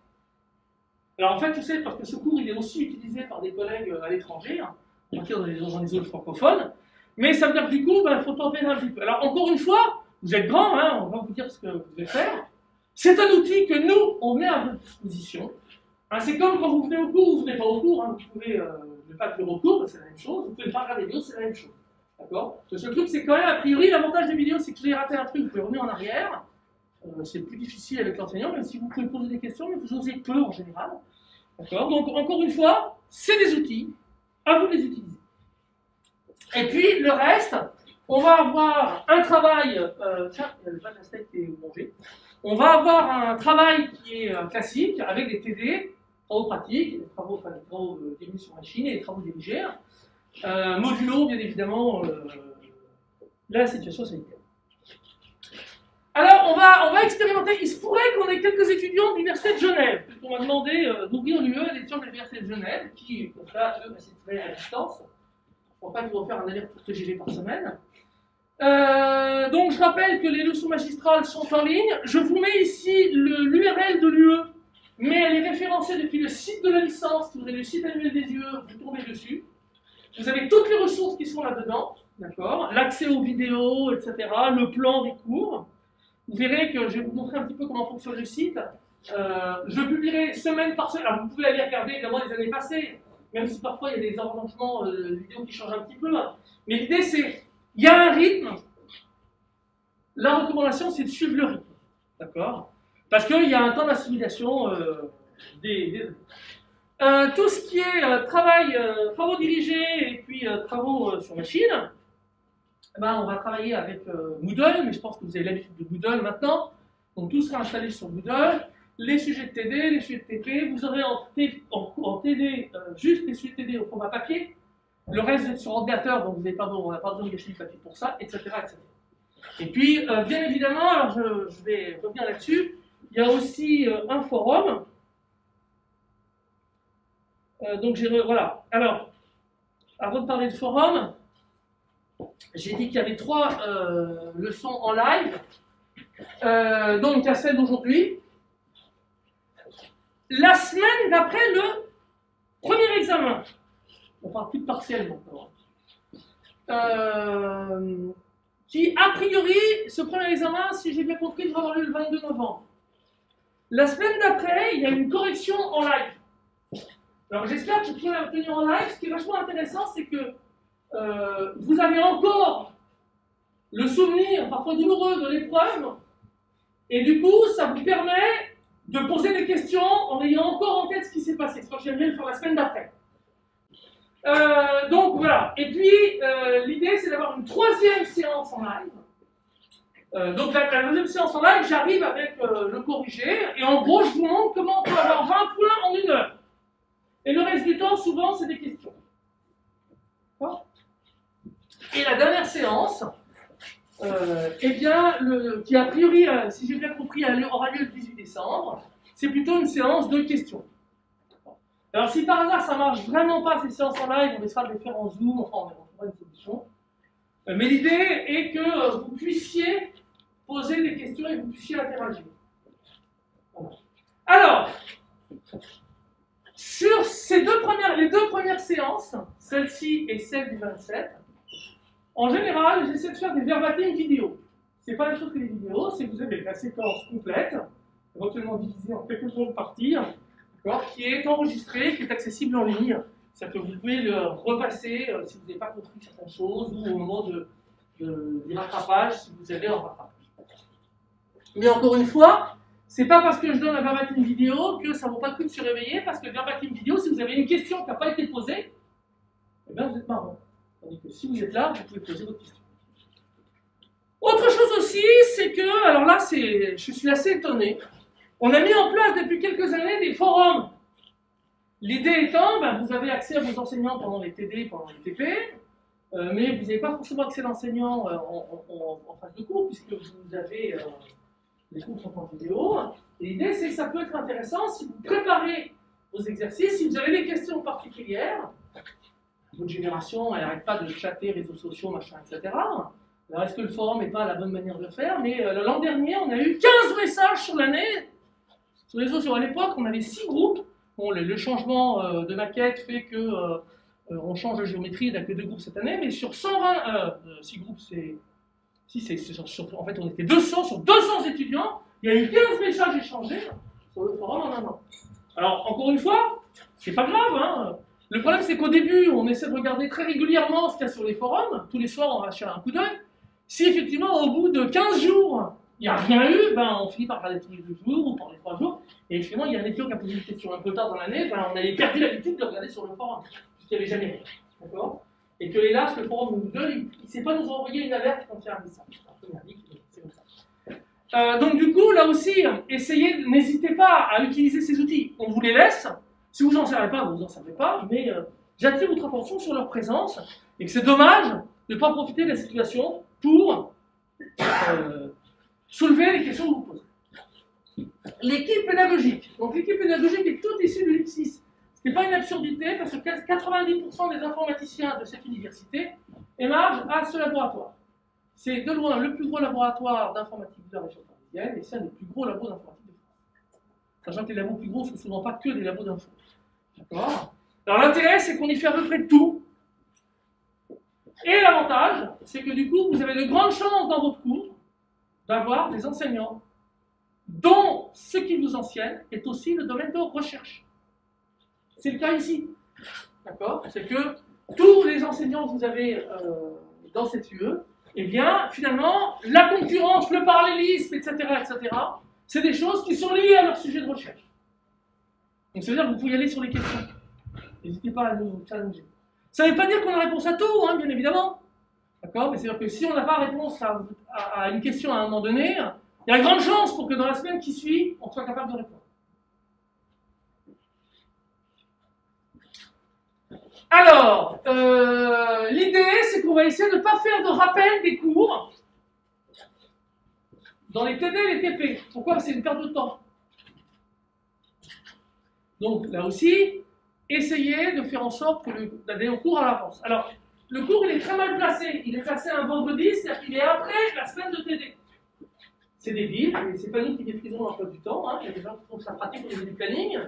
Alors en fait, tu sais, parce que ce cours il est aussi utilisé par des collègues euh, à l'étranger, hein, dans les, dans les zones francophones, mais ça veut dire que du coup, il faut tenter un peu. Alors encore une fois, vous êtes grand, hein, on va vous dire ce que vous devez faire. C'est un outil que nous, on met à votre disposition. Hein, c'est comme quand vous venez au cours, vous venez pas au cours, hein, vous pouvez euh, ne pas venir au cours, ben, c'est la même chose, vous pouvez pas regarder les vidéos, c'est la même chose. D'accord? Le seul truc, c'est quand même, a priori, l'avantage des vidéos, c'est que avez raté un truc, vous pouvez revenir en arrière. Euh, c'est plus difficile avec l'enseignant, même si vous pouvez poser des questions, mais vous osez peu en général. D'accord Donc, encore une fois, c'est des outils, à vous de les utiliser. Et puis, le reste, on va avoir un travail, euh, tiens, il y a le la qui est mangé. On va avoir un travail qui est euh, classique, avec des TD, travaux pratiques, des travaux, enfin, des travaux euh, sur machine et des travaux dirigés. Euh, modulo, bien évidemment, euh, la situation sanitaire. Alors, on va, on va expérimenter. Il se pourrait qu'on ait quelques étudiants de l'Université de Genève, puisqu'on m'a demandé euh, d'ouvrir l'UE à des étudiants de l'Université de Genève, qui, comme ça, eux, assisteront à distance. Pour pas qu'ils vont faire un aller-retour TGV par semaine. Euh, donc, je rappelle que les leçons magistrales sont en ligne. Je vous mets ici l'URL de l'UE, mais elle est référencée depuis le site de la licence. Si vous avez le site annuel des UE, vous tombez dessus. Vous avez toutes les ressources qui sont là-dedans, d'accord? L'accès aux vidéos, etc., le plan des cours. Vous verrez que je vais vous montrer un petit peu comment fonctionne le site. Euh, je publierai semaine par semaine. Alors, vous pouvez aller regarder évidemment les années passées, même si parfois il y a des arrangements euh, de vidéos qui changent un petit peu. Mais l'idée, c'est il y a un rythme. La recommandation, c'est de suivre le rythme. D'accord? Parce qu'il y a un temps d'assimilation euh, des, Euh, tout ce qui est travail, travaux dirigés et puis travaux sur machine, eh ben, on va travailler avec Moodle, mais je pense que vous avez l'habitude de Moodle maintenant. Donc tout sera installé sur Moodle. Les sujets de TD, les sujets de TP, vous aurez en, TD euh, juste les sujets de TD au format papier. Le reste, vous sur ordinateur, donc vous n'avez pas, on n'a pas besoin de gâcher du papier pour ça, etc. etc. Et puis, euh, bien évidemment, alors je, vais revenir là-dessus, il y a aussi euh, un forum. Donc, Voilà. Alors, avant de parler de forum, j'ai dit qu'il y avait trois leçons en live. Donc, il y a celle d'aujourd'hui. La semaine d'après le premier examen. On parle plus de partiel maintenant. Euh, qui, a priori, ce premier examen, si j'ai bien compris, devrait avoir lieu le 22 novembre. La semaine d'après, il y a une correction en live. Alors j'espère que vous pourrez la tenir en live. Ce qui est vachement intéressant, c'est que euh, vous avez encore le souvenir, parfois douloureux, de l'épreuve. Et du coup, ça vous permet de poser des questions en ayant encore en tête ce qui s'est passé. C'est que j'aime bien le faire la semaine d'après. Euh, donc voilà. Et puis, euh, l'idée, c'est d'avoir une troisième séance en live. Euh, donc la, deuxième séance en live, j'arrive avec le corrigé. Et en gros, je vous montre comment on peut avoir 20 points en une heure. Et le reste du temps, souvent, c'est des questions. Et la dernière séance, euh, eh bien, qui a priori, euh, si j'ai bien compris, aura lieu le 18 décembre, c'est plutôt une séance de questions. Alors, si par hasard ça marche vraiment pas ces séances en live, on essaiera de les faire en Zoom, enfin, on trouvera une solution. Euh, Mais l'idée est que euh, vous puissiez poser des questions et que vous puissiez interagir. Alors, sur ces les deux premières séances, celle-ci et celle du 27, en général, j'essaie de faire des verbatim vidéo. C'est pas la chose que les vidéos, c'est que vous avez la séquence complète, éventuellement divisé en quelques grandes parties, qui est enregistré, qui est accessible en ligne. C'est-à-dire que vous pouvez le repasser euh, si vous n'avez pas compris certaines choses ou au moment de, de, du rattrapage, si vous avez un rattrapage. Mais encore une fois, c'est pas parce que je donne un verbatim vidéo que ça ne vaut pas le coup de se réveiller, parce que verbatim vidéo, si vous avez une question qui n'a pas été posée, eh bien vous êtes marrant. Si vous êtes là, vous pouvez poser votre question. Autre chose aussi, c'est que, alors là, je suis assez étonné, on a mis en place depuis quelques années des forums. L'idée étant, ben, vous avez accès à vos enseignants pendant les TD, pendant les TP, euh, mais vous n'avez pas forcément accès à l'enseignant euh, en, phase de cours, puisque vous avez euh, les cours sont en vidéo. L'idée, c'est que ça peut être intéressant si vous préparez vos exercices, si vous avez des questions particulières. Votre génération, elle n'arrête pas de chatter, réseaux sociaux, machin, etc. Alors, est-ce que le forum n'est pas la bonne manière de le faire? Mais l'an dernier, on a eu 15 messages sur l'année. Sur les réseaux sociaux, à l'époque, on avait 6 groupes. Bon, le, changement de maquette fait que euh, on change de géométrie, il n'y a que deux groupes cette année, mais sur 120, euh, 6 groupes, c'est. Si, c'est en fait, on était 200 sur 200 étudiants, il y a eu 15 messages échangés sur le forum en un an. Alors, encore une fois, c'est pas grave, hein. Le problème, c'est qu'au début, on essaie de regarder très régulièrement ce qu'il y a sur les forums. Tous les soirs, on va un coup d'œil. Si effectivement, au bout de 15 jours, il n'y a rien eu, ben, on finit par regarder tous les deux jours ou par les trois jours. Et finalement, il y a un étudiant qui a posé une question un peu tard dans l'année, ben, on avait perdu l'habitude de regarder sur le forum qu'il n'y avait jamais rien. D'accord? Et que hélas, le forum nous donne, il ne sait pas nous envoyer une alerte quand il y a un message. Euh, donc du coup, là aussi, essayez, n'hésitez pas à utiliser ces outils. On vous les laisse. Si vous n'en servez pas, vous n'en servez pas. Mais euh, j'attire votre attention sur leur présence et que c'est dommage de ne pas profiter de la situation pour euh, soulever les questions que vous posez. L'équipe pédagogique. Donc l'équipe pédagogique est toute issue de l'IPSIS. Ce n'est pas une absurdité parce que 90% des informaticiens de cette université émargent à ce laboratoire. C'est de loin le plus gros laboratoire d'informatique de la région parisienne et c'est un des plus gros labos d'informatique de France. Sachant que les labos plus gros ne sont souvent pas que des labos d'info. D'accord Alors l'intérêt, c'est qu'on y fait à peu près tout. Et l'avantage, c'est que du coup, vous avez de grandes chances dans votre cours d'avoir des enseignants dont ce qui vous enseigne est aussi le domaine de recherche. C'est le cas ici. D'accord C'est que tous les enseignants que vous avez euh, dans cette UE, eh bien, finalement, la concurrence, le parallélisme, etc., etc., c'est des choses qui sont liées à leur sujet de recherche. Donc, ça veut dire que vous pouvez aller sur les questions. N'hésitez pas à nous challenger. Ça ne veut pas dire qu'on a réponse à tout, hein, bien évidemment. D'accord? Mais c'est-à-dire que si on n'a pas réponse à, à, une question à un moment donné, il y a une grande chance pour que dans la semaine qui suit, on soit capable de répondre. Alors, euh, l'idée, c'est qu'on va essayer de ne pas faire de rappel des cours dans les TD et les TP. Pourquoi? C'est une perte de temps. Donc, là aussi, essayez de faire en sorte d'aller au cours à l'avance. Alors, le cours, il est très mal placé. Il est placé un vendredi, c'est-à-dire qu'il est après la semaine de TD. C'est débile, mais c'est pas nous qui maîtrisons l'emploi du temps. Hein. Il y a des gens qui font ça pratique au niveau du planning.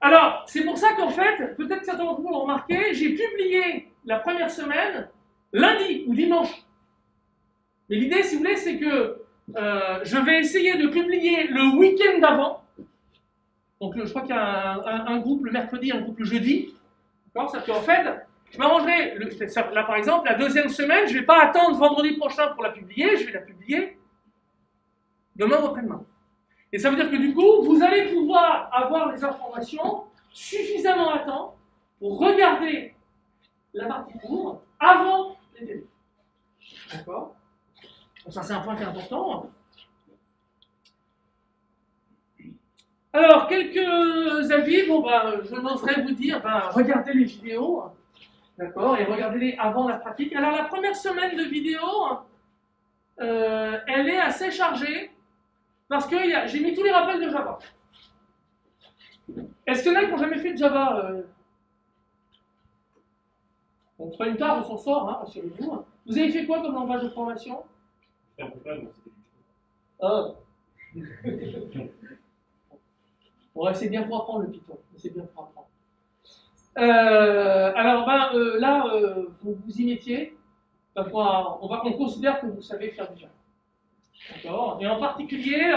Alors, c'est pour ça qu'en fait, peut-être certains d'entre vous l'ont remarqué, j'ai publié la première semaine lundi ou dimanche. Mais l'idée, si vous voulez, c'est que euh, je vais essayer de publier le week-end d'avant. Donc, je crois qu'il y a un, groupe le mercredi, un groupe le jeudi. D'accord Ça fait en fait, je m'arrangerai. Là, par exemple, la deuxième semaine, je ne vais pas attendre vendredi prochain pour la publier, je vais la publier demain ou après-demain. Et ça veut dire que du coup, vous allez pouvoir avoir les informations suffisamment à temps pour regarder la partie cours avant les débats. D'accord? Ça, c'est un point qui est important. Alors, quelques avis. Bon, bah, je n'oserais vous dire, bah, regardez les vidéos. D'accord Et regardez-les avant la pratique. Alors, la première semaine de vidéo, euh, elle est assez chargée. Parce que j'ai mis tous les rappels de Java. Est-ce qu'il y en a qui n'ont jamais fait de Java euh... On fera une tard, on s'en sort, hein, rassurez-vous. Vous avez fait quoi comme langage de formation? Ah. *laughs* c'est bien pour apprendre le Python. C'est bien pour apprendre. Euh, alors, ben, euh, là, euh, vous vous y mettiez. on, va, on considère que vous savez faire du Java. D'accord Et en particulier,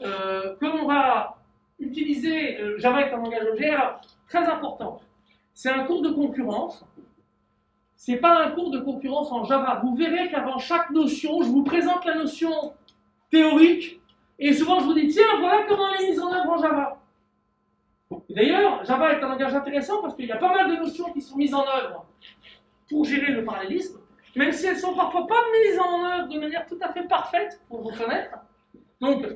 comme on va utiliser Java est un langage objet, très important, c'est un cours de concurrence. C'est pas un cours de concurrence en Java. Vous verrez qu'avant chaque notion, je vous présente la notion théorique et souvent je vous dis tiens, voilà comment elle est mise en œuvre en Java. D'ailleurs, Java est un langage intéressant parce qu'il y a pas mal de notions qui sont mises en œuvre pour gérer le parallélisme, même si elles sont parfois pas mises en œuvre de manière tout à fait parfaite pour vous connaître. Donc,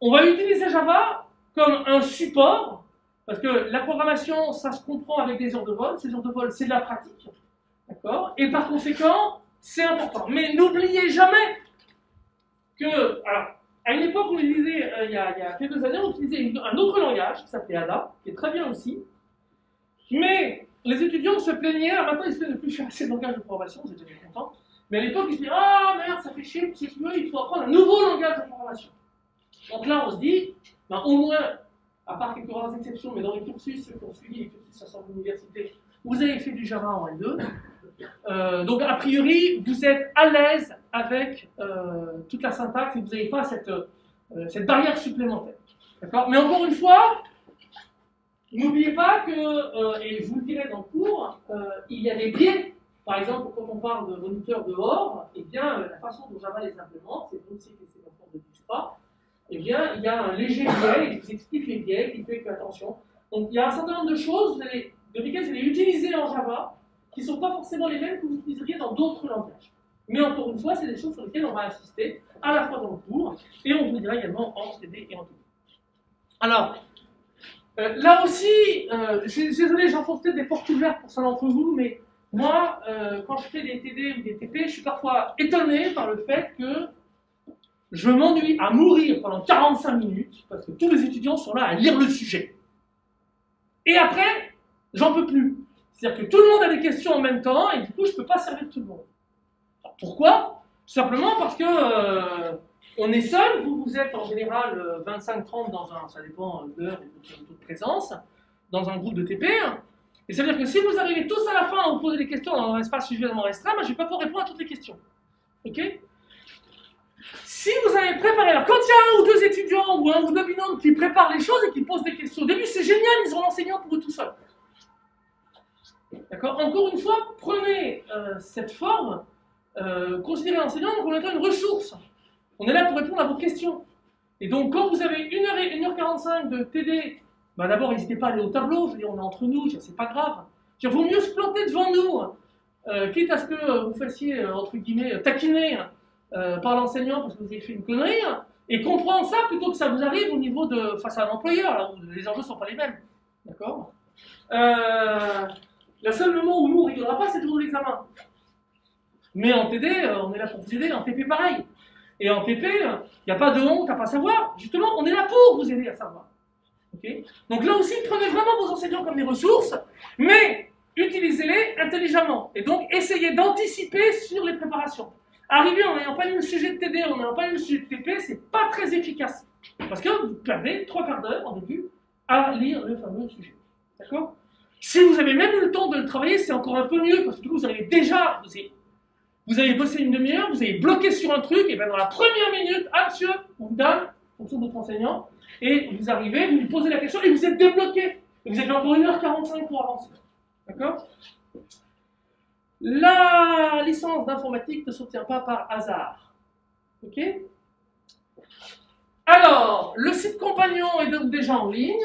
on va utiliser Java comme un support, parce que la programmation, ça se comprend avec des heures de vol. Ces heures de vol, c'est de la pratique. D'accord? Et par conséquent, c'est important. Mais n'oubliez jamais que, à une époque, on utilisait, euh, il, y a, quelques années, on utilisait un autre langage qui s'appelait ADA, qui est très bien aussi. Mais les étudiants se plaignaient, ah, maintenant ils se plaignent de plus faire assez de langage de programmation, ils étaient contents. Mais à l'époque, ils se disaient Ah merde, ça fait chier, tu veux, il faut apprendre un nouveau langage de programmation. Donc là, on se dit, ben, au moins, à part quelques rares exceptions, mais dans les cursus, ceux qui ont suivi les cursus à centre d'université, vous avez fait du Java en L2. Euh, donc, a priori, vous êtes à l'aise avec euh, toute la syntaxe vous n'avez pas cette, euh, cette barrière supplémentaire. D'accord? Mais encore une fois, n'oubliez pas que, euh, et je vous le dirai dans le cours, il y a des biais. Par exemple, quand on parle de moniteurs dehors, eh bien, la façon dont Java les implémente, c'est comme si c'est forme de pas, eh bien, il y a un léger biais, et je vous explique les biais qui fait que, attention. Donc, il y a un certain nombre de choses vous allez, de lesquelles vous allez utiliser en Java qui ne sont pas forcément les mêmes que vous utiliseriez dans d'autres langages. Mais encore une fois, c'est des choses sur lesquelles on va insister à la fois dans le cours et on vous dira également en CD et en tout. Alors, euh, là aussi, euh, désolé, j'enfonce peut-être des portes ouvertes pour certains d'entre vous, mais moi, euh, quand je fais des TD ou des TP, je suis parfois étonné par le fait que je m'ennuie à mourir pendant 45 minutes parce que tous les étudiants sont là à lire le sujet. Et après, j'en peux plus. C'est-à-dire que tout le monde a des questions en même temps et du coup, je ne peux pas servir tout le monde. Pourquoi? Tout simplement parce que euh, on est seul, vous, vous êtes en général 25-30 dans un, ça dépend de l'heure et de de présence, dans un groupe de TP. Et ça veut dire que si vous arrivez tous à la fin à vous poser des questions dans un espace suffisamment restreint, moi, je ne vais pas pouvoir répondre à toutes les questions. Ok? Si vous avez préparé, alors quand il y a un ou deux étudiants ou un ou deux binômes qui préparent les choses et qui posent des questions, au début c'est génial, ils ont l'enseignant pour eux tout seuls. D'accord? Encore une fois, prenez euh, cette forme, euh, considérez l'enseignant comme étant une ressource. On est là pour répondre à vos questions. Et donc, quand vous avez 1h, et 1h45 de TD, bah d'abord, n'hésitez pas à aller au tableau. Je veux dire, on est entre nous, c'est pas grave. Il vaut mieux se planter devant nous, euh, quitte à ce que vous fassiez, entre guillemets, taquiner par l'enseignant parce que vous avez fait une connerie, et comprendre ça plutôt que ça vous arrive au niveau de face à l'employeur, là où les enjeux ne sont pas les mêmes. D'accord? Le seul moment où nous, on ne rigolera pas, c'est le jour de l'examen. Mais en TD, euh, on est là pour vous aider. En TP, pareil. Et en TP, il n'y a pas de honte à pas savoir. Justement, on est là pour vous aider à savoir. Donc là aussi, prenez vraiment vos enseignants comme des ressources, mais utilisez-les intelligemment. Et donc, essayez d'anticiper sur les préparations. Arriver en n'ayant pas lu le sujet de TD, en n'ayant pas lu le sujet de TP, c'est pas très efficace. Parce que vous perdez trois quarts d'heure en début à lire le fameux sujet. D'accord? Si vous avez même eu le temps de le travailler, c'est encore un peu mieux, parce que du coup, vous avez déjà, vous avez, bossé une demi-heure, vous avez bloqué sur un truc, et bien dans la première minute, ah monsieur, ou dame, en fonction de votre enseignant, et vous arrivez, vous lui posez la question, et vous êtes débloqué. Et vous avez encore 1h45 pour avancer. D'accord? La licence d'informatique ne s'obtient pas par hasard. Ok? Alors, le site compagnon est donc déjà en ligne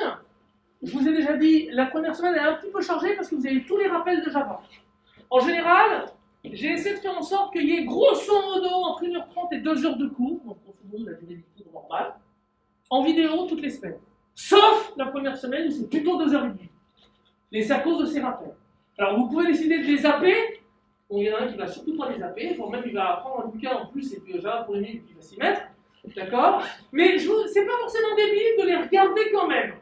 je vous ai déjà dit, la première semaine est un petit peu chargée parce que vous avez tous les rappels de Java. En général, j'ai essayé de faire en sorte qu'il y ait grosso modo entre 1h30 et 2h de cours, donc grosso modo la durée du cours en vidéo toutes les semaines. Sauf la première semaine où c'est plutôt 2h30. Et c'est à cause de ces rappels. Alors vous pouvez décider de les zapper. Bon, il y en a un qui va surtout pas les zapper, même il va apprendre un bouquin en plus et puis Java pour les il va s'y mettre. D'accord? Mais c'est pas forcément débile de les regarder quand même.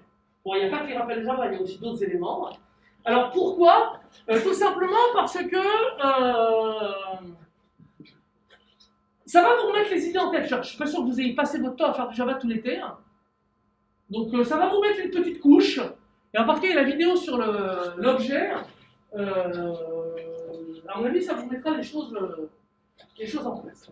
Bon, il n'y a pas que les rappels Java, il y a aussi d'autres éléments. Alors pourquoi? Euh, Tout simplement parce que euh, ça va vous remettre les idées en tête. Je suis pas sûr que vous ayez passé votre temps à faire du Java tout l'été. Donc euh, ça va vous mettre une petite couche. Et en particulier la vidéo sur l'objet, à mon avis, ça vous mettra les choses, les choses en place.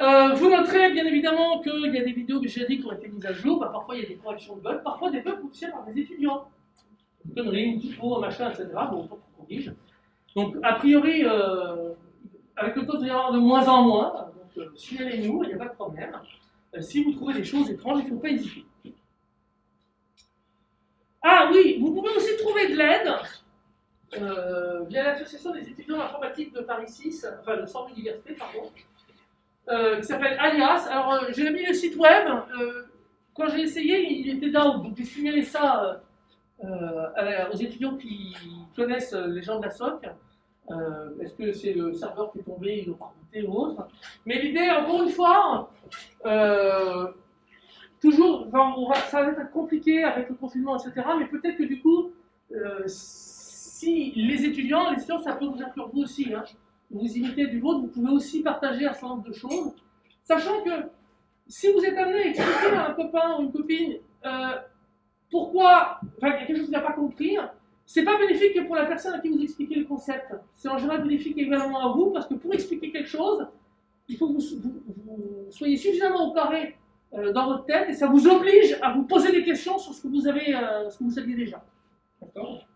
Vous noterez bien évidemment qu'il y a des vidéos que j'ai dit qui ont été mises à jour. Bah, parfois, il y a des corrections de bugs. Parfois, des bugs aussi par des étudiants. Un machin, etc. Bon, on corrige. Donc, a priori, euh, avec le taux de avoir de moins en moins, donc euh, signalez-nous, il n'y a pas de problème. Euh, si vous trouvez des choses étranges, il ne faut pas hésiter. Ah oui, vous pouvez aussi trouver de l'aide via l'association des étudiants informatiques de Paris 6, enfin de Centre Université, pardon, qui s'appelle Alias. Alors, j'ai mis le site web. quand j'ai essayé, il était down, donc j'ai signalé ça euh, à- aux étudiants qui connaissent euh, les gens de la SOC. Euh, Est-ce que c'est le serveur qui est tombé, ils l'ont rebooté ou autre? Mais l'idée, encore une fois, euh, toujours, ça va être compliqué avec le confinement, etc. Mais peut-être que du coup, euh, si les étudiants, les étudiants, ça peut vous inclure vous aussi. Hein. Vous imitez du vôtre, vous pouvez aussi partager un certain nombre de choses, sachant que si vous êtes amené à expliquer à un copain ou une copine euh, pourquoi, enfin, il y a quelque chose qu'il n'a pas compris, c'est pas bénéfique que pour la personne à qui vous expliquez le concept. C'est en général bénéfique également à vous, parce que pour expliquer quelque chose, il faut que vous, soyez suffisamment au carré euh, dans votre tête, et ça vous oblige à vous poser des questions sur ce que vous avez, euh, saviez déjà. D'accord?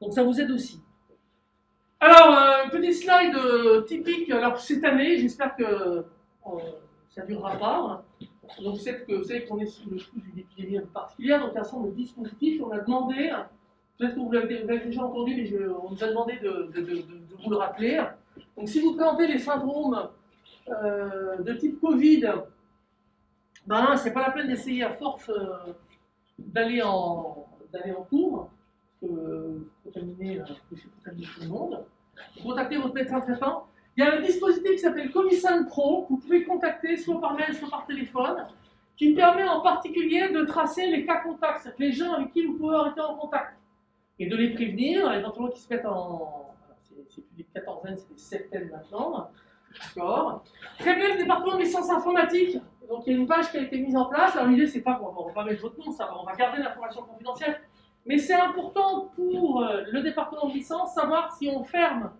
Donc ça vous aide aussi. Alors, euh, petit slide typique. Alors cette année, j'espère que ça ne durera pas. Donc savez que vous savez qu'on est sous le coup d'une épidémie particulière, donc un nombre de dispositifs. On a demandé, peut-être que vous l'avez déjà entendu, mais on nous a demandé de, vous le rappeler. Donc si vous présentez les syndromes euh, de type Covid, ben c'est pas la peine d'essayer à force euh, d'aller en en cours, euh, euh, contaminer tout le monde. Contactez votre médecin traitant. Il y a un dispositif qui s'appelle Comisan Pro, que vous pouvez contacter soit par mail, soit par téléphone, qui permet en particulier de tracer les cas contacts, c'est-à-dire les gens avec qui vous pouvez avoir été en contact, et de les prévenir, éventuellement qu'ils se mettent en... C'est plus des quatorzaines, c'est des septaines maintenant. D'accord Très bien, le département de licence informatique. Donc il y a une page qui a été mise en place. Alors l'idée, c'est pas qu'on va pas mettre votre nom, ça, on va garder l'information confidentielle. Mais c'est important pour euh, le département de licence savoir si on ferme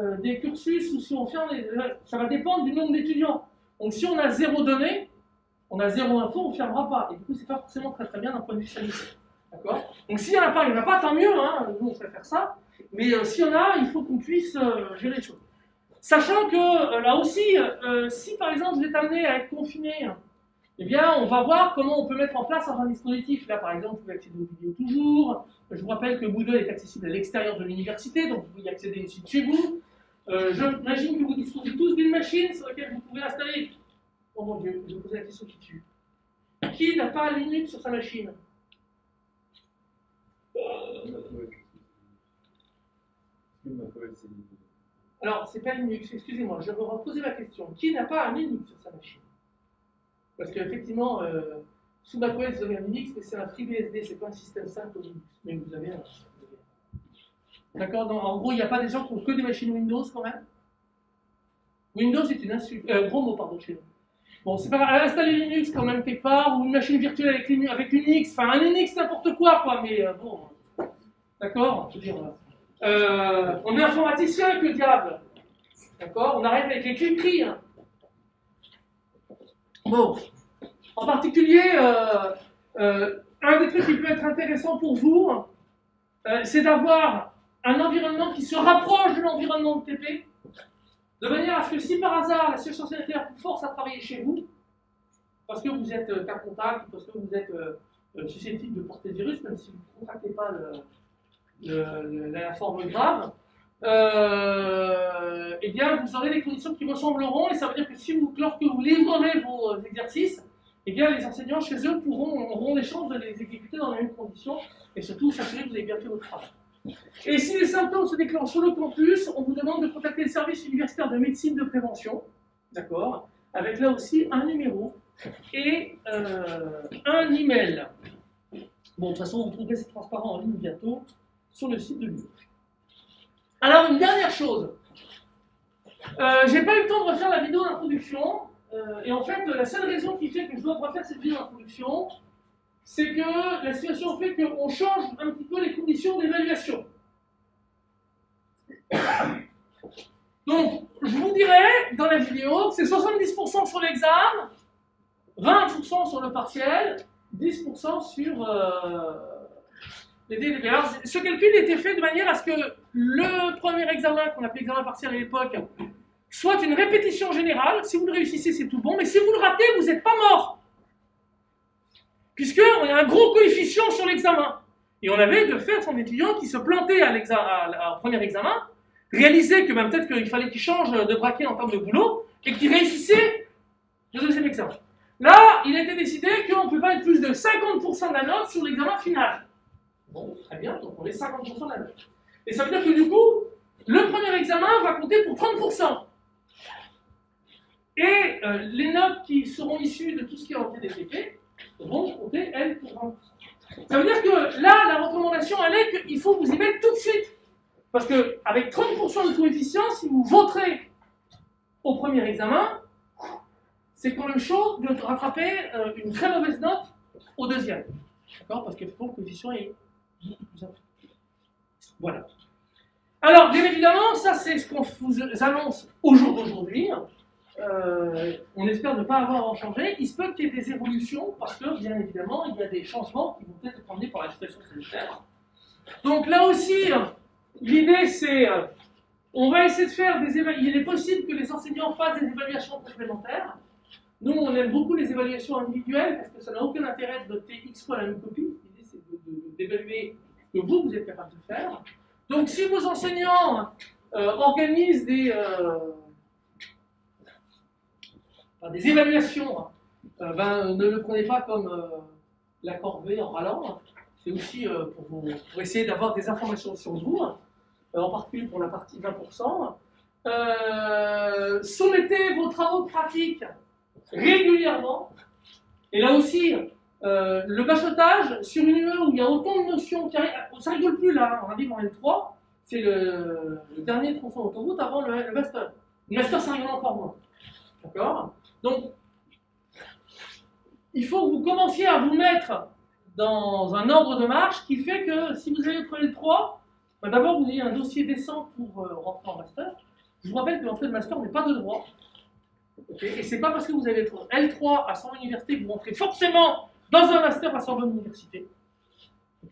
euh, des cursus ou si on ferme les... Ça va dépendre du nombre d'étudiants. Donc si on a zéro donnée, on a zéro info, on ne fermera pas. Et du coup, c'est pas forcément très très bien d'un point de vue sanitaire. D'accord? Donc s'il n'y en a pas, il n'y en a pas, tant mieux, hein, nous on préfère ça. Mais euh, s'il y en a, il faut qu'on puisse euh, gérer les choses. Sachant que euh, là aussi, euh, si par exemple vous êtes amené à être confiné, eh bien on va voir comment on peut mettre en place un dispositif. Là par exemple, vous pouvez accéder aux vidéos toujours. Je vous rappelle que Moodle est accessible à l'extérieur de l'université, donc vous pouvez y accéder aussi de chez vous. Euh, J'imagine que vous disposez tous d'une machine sur laquelle vous pouvez installer. Oh mon dieu, je vais poser la question qui tue. Qui n'a pas Linux sur sa machine? Alors, c'est pas Linux, excusez-moi, je vais reposer ma question. Qui n'a pas un Linux sur sa machine? Parce qu'effectivement, euh, sous macOS, vous avez un Linux, mais c'est un FreeBSD, c'est pas un système simple Linux. Mais vous avez un. D'accord En gros, il n'y a pas des gens qui ont que des machines Windows quand même? Windows est une insulte. Euh, gros mot, pardon. Bon, c'est pas grave, installer Linux quand même quelque part, ou une machine virtuelle avec, Linux, avec Unix, enfin un Unix n'importe quoi, quoi, mais euh, bon. D'accord? Je veux dire. Euh, on est informaticien le diable? D'accord? On arrive avec les clés hein. Bon. En particulier, un des trucs qui peut être intéressant pour vous, c'est d'avoir un environnement qui se rapproche de l'environnement de TP, de manière à ce que si par hasard la situation sanitaire vous force à travailler chez vous, parce que vous êtes euh, cas contact, parce que vous êtes euh, euh, susceptible de porter le virus, même si vous ne contractez pas la forme grave, eh bien, vous aurez des conditions qui ressembleront, et ça veut dire que si vous, lorsque vous livrerez vos exercices, eh bien, les enseignants chez eux pourront, auront les chances de les exécuter dans les mêmes conditions, et surtout s'assurer que vous avez bien fait votre travail. Et si les symptômes se déclenchent sur le campus, on vous demande de contacter le service universitaire de médecine de prévention, d'accord, avec là aussi un numéro et euh, un email. Bon, de toute façon, vous trouverez ces transparents en ligne bientôt sur le site de l'UE. Alors, une dernière chose. Euh, J'ai pas eu le temps de refaire la vidéo d'introduction. euh, et en fait, la seule raison qui fait que je dois refaire cette vidéo d'introduction, c'est que la situation fait qu'on change un petit peu les conditions d'évaluation. Donc, je vous dirais, dans la vidéo que c'est 70% sur l'examen, 20% sur le partiel, 10% sur euh, les. Alors, ce calcul était fait de manière à ce que le premier examen, qu'on appelait examen partiel à l'époque, soit une répétition générale. Si vous le réussissez, c'est tout bon, mais si vous le ratez, vous n'êtes pas mort. Puisqu'on a un gros coefficient sur l'examen. Et on avait de fait son étudiant qui se plantait à au premier examen, réalisait que ben, peut-être qu'il fallait qu'il change de braquet en termes de boulot, et qu'il réussissait le deuxième examen. Là, il a été décidé qu'on ne peut pas être plus de 50% de la note sur l'examen final. Bon, très bien, donc on est 50% de la note. Et ça veut dire que du coup, le premier examen va compter pour 30%. Et euh, les notes qui seront issues de tout ce qui est en TDCP vont compter, elles, pour 30%. Ça veut dire que là, la recommandation, elle est qu'il faut vous y mettre tout de suite. Parce qu'avec 30% de coefficient, si vous voterez au premier examen, c'est quand même chaud de rattraper euh, une très mauvaise note au deuxième. D'accord? Parce que le coefficient est plus important. Voilà. Alors, bien évidemment, ça c'est ce qu'on vous annonce au jour d'aujourd'hui. Euh, on espère ne pas avoir à en changer. Il se peut qu'il y ait des évolutions parce que, bien évidemment, il y a des changements qui vont être amenés par la situation sanitaire. Donc là aussi, l'idée c'est, euh, on va essayer de faire des évaluations. Il est possible que les enseignants fassent des évaluations complémentaires. Nous, on aime beaucoup les évaluations individuelles parce que ça n'a aucun intérêt de noter X fois la même copie. L'idée c'est d'évaluer ce que vous, vous êtes capable de faire. Donc si vos enseignants euh, organisent des des évaluations, hein. euh, ben, ne le prenez pas comme euh, la corvée en râlant. Hein. C'est aussi euh, pour, essayer d'avoir des informations sur vous, hein. en particulier pour la partie 20%. soumettez vos travaux de pratique régulièrement. Et là aussi, le bachotage sur une UE où il y a autant de notions qui arrivent, ça rigole plus là, on arrive en L3, c'est le, dernier tronçon d'autoroute avant le, le master. Le master, ça rigole encore moins. D'accord? Donc, il faut que vous commenciez à vous mettre dans un ordre de marche qui fait que si vous avez trouvé le 3, bah, d'abord vous ayez un dossier décent pour euh, rentrer en master. Je vous rappelle que l'entrée de master n'est pas de droit. Et ce n'est pas parce que vous avez L3 à Sorbonne Université que vous rentrez forcément dans un master à Sorbonne Université.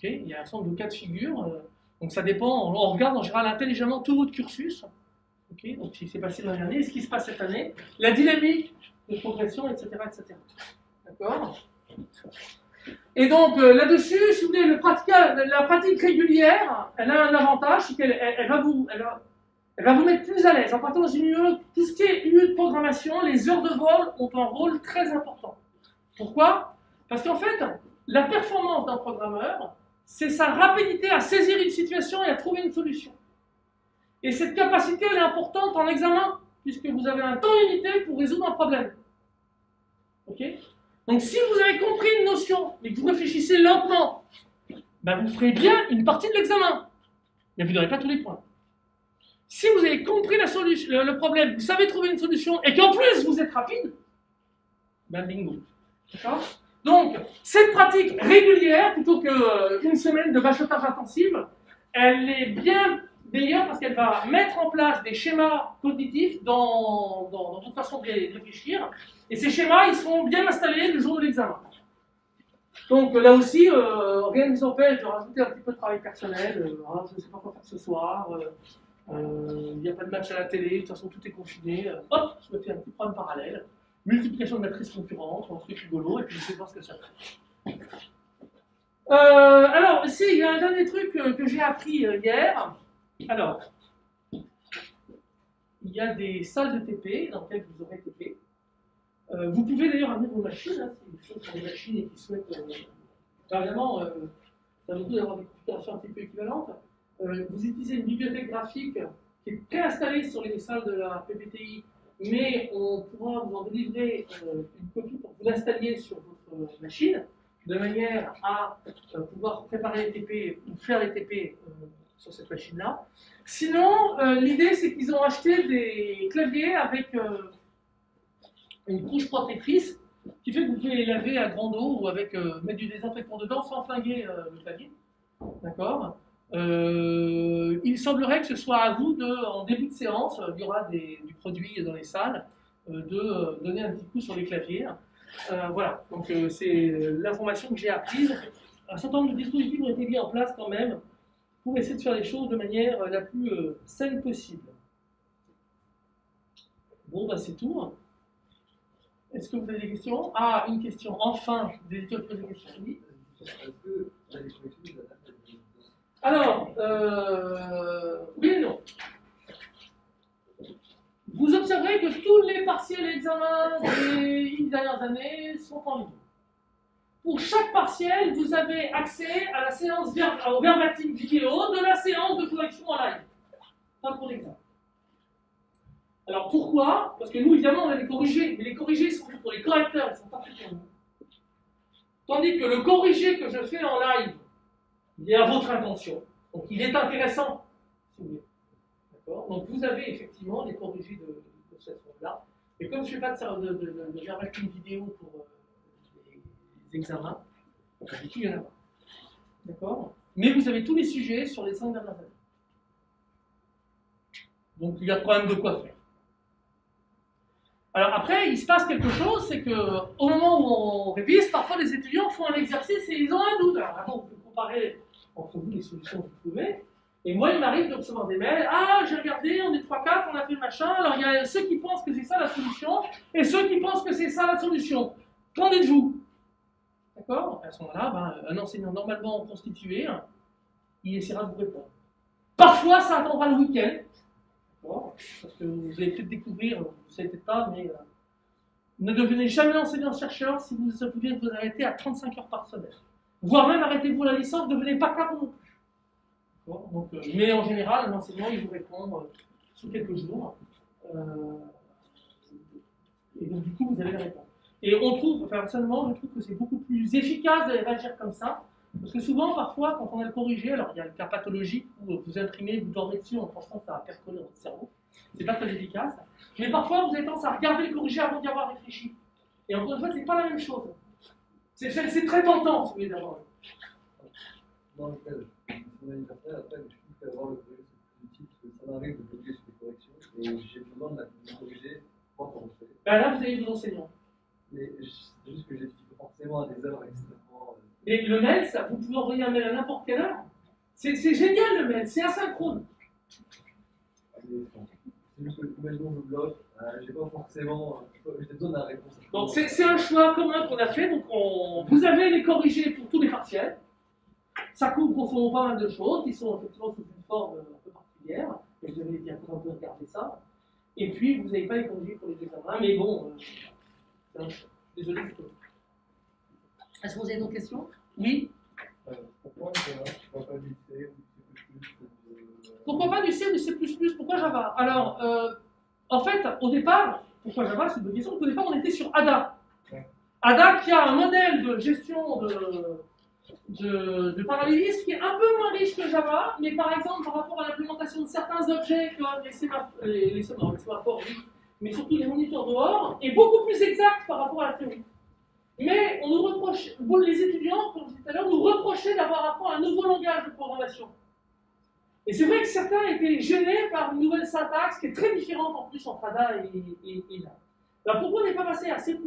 Il y a un certain de cas de figure. Euh, donc ça dépend, on regarde en général intelligemment tout votre cursus. donc ce qui s'est passé l'année dernière, ce qui se passe cette année, la dynamique de progression, etc. etc. D'accord? Et donc là-dessus, si vous voulez, le la pratique régulière, elle a un avantage, c'est qu'elle elle, va vous, elle, va, vous mettre plus à l'aise. En partant dans une UE, tout ce qui est UE de programmation, les heures de vol ont un rôle très important. Pourquoi? Parce qu'en fait, la performance d'un programmeur, c'est sa rapidité à saisir une situation et à trouver une solution. Et cette capacité, elle est importante en examen puisque vous avez un temps limité pour résoudre un problème. Ok? Donc si vous avez compris une notion, mais que vous réfléchissez lentement, ben vous ferez bien une partie de l'examen, mais vous n'aurez pas tous les points. Si vous avez compris la solution, le, problème, vous savez trouver une solution, et qu'en plus vous êtes rapide, ben bingo. D'accord? Donc, cette pratique régulière, plutôt qu'une euh, semaine de bachotage intensive, elle est bien meilleure parce qu'elle va mettre en place des schémas cognitifs dans, dans, votre façon de réfléchir. Et ces schémas, ils seront bien installés le jour de l'examen. Donc là aussi, euh, rien ne nous empêche de rajouter un petit peu de travail personnel. Euh, ah, je ne sais pas quoi faire ce soir. Euh, il n'y a pas de match à la télé, de toute façon tout est confiné. hop, je me fais un petit programme parallèle. Multiplication de matrices concurrentes, un truc rigolo, et puis je vais voir ce que ça fait. alors, si, il y a un dernier truc que j'ai appris hier. Alors, il y a des salles de TP dans lesquelles vous aurez TP. Euh, vous pouvez d'ailleurs amener vos machines, hein, si vous êtes des machines et qui souhaitent. Euh, évidemment, euh, ça vaut d'avoir des configurations un petit peu équivalentes. Euh, vous utilisez une bibliothèque graphique qui est préinstallée sur les salles de la PPTI, mais on pourra vous en délivrer une copie pour que vous l'installiez sur votre machine, de manière à pouvoir préparer les TP ou faire les TP sur cette machine-là. Sinon, euh, l'idée, c'est qu'ils ont acheté des claviers avec euh, une couche protectrice qui fait que vous pouvez les laver à grande eau ou avec, euh, mettre du désinfectant dedans sans flinguer le clavier. D'accord? Il semblerait que ce soit à vous, en début de séance, il y aura du produit dans les salles, de donner un petit coup sur les claviers. Voilà, donc c'est l'information que j'ai apprise. Un certain nombre de dispositifs ont été mis en place quand même pour essayer de faire les choses de manière la plus saine possible. Bon, bah c'est tout. Est-ce que vous avez des questions? Ah, une question. Enfin, des études des questions. Oui. Alors, euh, oui et non. Vous observerez que tous les partiels et examens des dernières années sont en ligne. Pour chaque partiel, vous avez accès à la séance au verbatim vidéo de la séance de correction en live. Pas pour l'examen. Alors pourquoi? Parce que nous, évidemment, on a des corrigés, mais les corrigés sont pour les correcteurs, ils sont pas pour nous. Tandis que le corrigé que je fais en live, il est à votre intention. Donc il est intéressant. D'accord? Donc vous avez effectivement des corrigés de, cette forme-là. Et comme je ne fais pas de, de, de, de vidéo pour euh, les, examens, il y en a pas. D'accord? Mais vous avez tous les sujets sur les cinq dernières années. Donc il y a quand même de quoi faire. Alors après, il se passe quelque chose, c'est que au moment où on révise, parfois les étudiants font un exercice et ils ont un doute. Alors on peut comparer entre vous les solutions que vous trouvez. Et moi, il m'arrive de recevoir des mails. Ah, j'ai regardé, on est 3-4, on a fait le machin. Alors il y a ceux qui pensent que c'est ça la solution et ceux qui pensent que c'est ça la solution. Qu'en dites-vous À ce moment-là, ben, un enseignant normalement constitué, il essaiera de vous répondre. Parfois, ça attendra le week-end. Parce que vous allez peut-être découvrir, vous ne savez peut-être pas, mais euh, ne devenez jamais enseignant-chercheur si vous voulez vous arrêter à 35 heures par semaine. Voire même arrêtez-vous la licence, ne devenez pas cadre non plus. Euh, mais en général, l'enseignant, il vous répond euh, sous quelques jours. et donc, du coup, vous avez la réponse. Et on trouve, enfin, personnellement, je trouve que c'est beaucoup plus efficace de réagir comme ça parce que souvent, parfois, quand on a le corrigé, alors il y a le cas pathologique où vous imprimez, vous dormez dessus en pensant que ça va percoler dans votre cerveau. C'est pas très efficace. Mais parfois, vous avez tendance à regarder le corrigé avant d'y avoir réfléchi. Et encore une fois, c'est pas la même chose. C'est très tentant, si vous voulez, d'avoir. Dans le cas de mon anniversaire, après, je trouve qu'avoir le corrigé, c'est plus utile, parce que ça m'arrive de bloquer sur les corrections, et j'ai besoin de la corriger pour commencer. Ben là, vous avez vos enseignants. Mais c'est juste que j'explique forcément à des heures extrêmement. Euh, mais le mail, ça, vous pouvez envoyer un mail à n'importe quelle heure. C'est génial le mail, c'est asynchrone. C'est juste que imaginons je bloque, euh, j'ai pas forcément. J'ai besoin d'un réponse. Donc c'est un choix commun qu'on a fait. Donc on, vous avez les corrigés pour tous les partiels. Ça couvre grosso pas mal de choses qui sont effectivement sous une forme un peu particulière. Et vous avez bien regarder ça. Et puis vous n'avez pas les corrigés pour les examens, mais bon, euh, désolé, est-ce que vous avez d'autres questions? Oui. Pourquoi pas du C ou du C++ Pourquoi pas du C ou du C++ Pourquoi Java? Alors, euh, en fait, au départ, pourquoi Java? C'est une bonne question. Au départ, on était sur ADA. ADA qui a un modèle de gestion de, de, parallélisme qui est un peu moins riche que Java, mais par exemple par rapport à l'implémentation de certains objets comme les, sémaphores, les, les, sémaphores, oui, mais surtout les moniteurs dehors, est beaucoup plus exact par rapport à la théorie. Mais on nous reproche, les étudiants, comme je disais tout à l'heure, nous reprochaient d'avoir appris un nouveau langage de programmation. Et c'est vrai que certains étaient gênés par une nouvelle syntaxe qui est très différente en plus entre ADA et, et, et Alors pourquoi on n'est pas passé à C++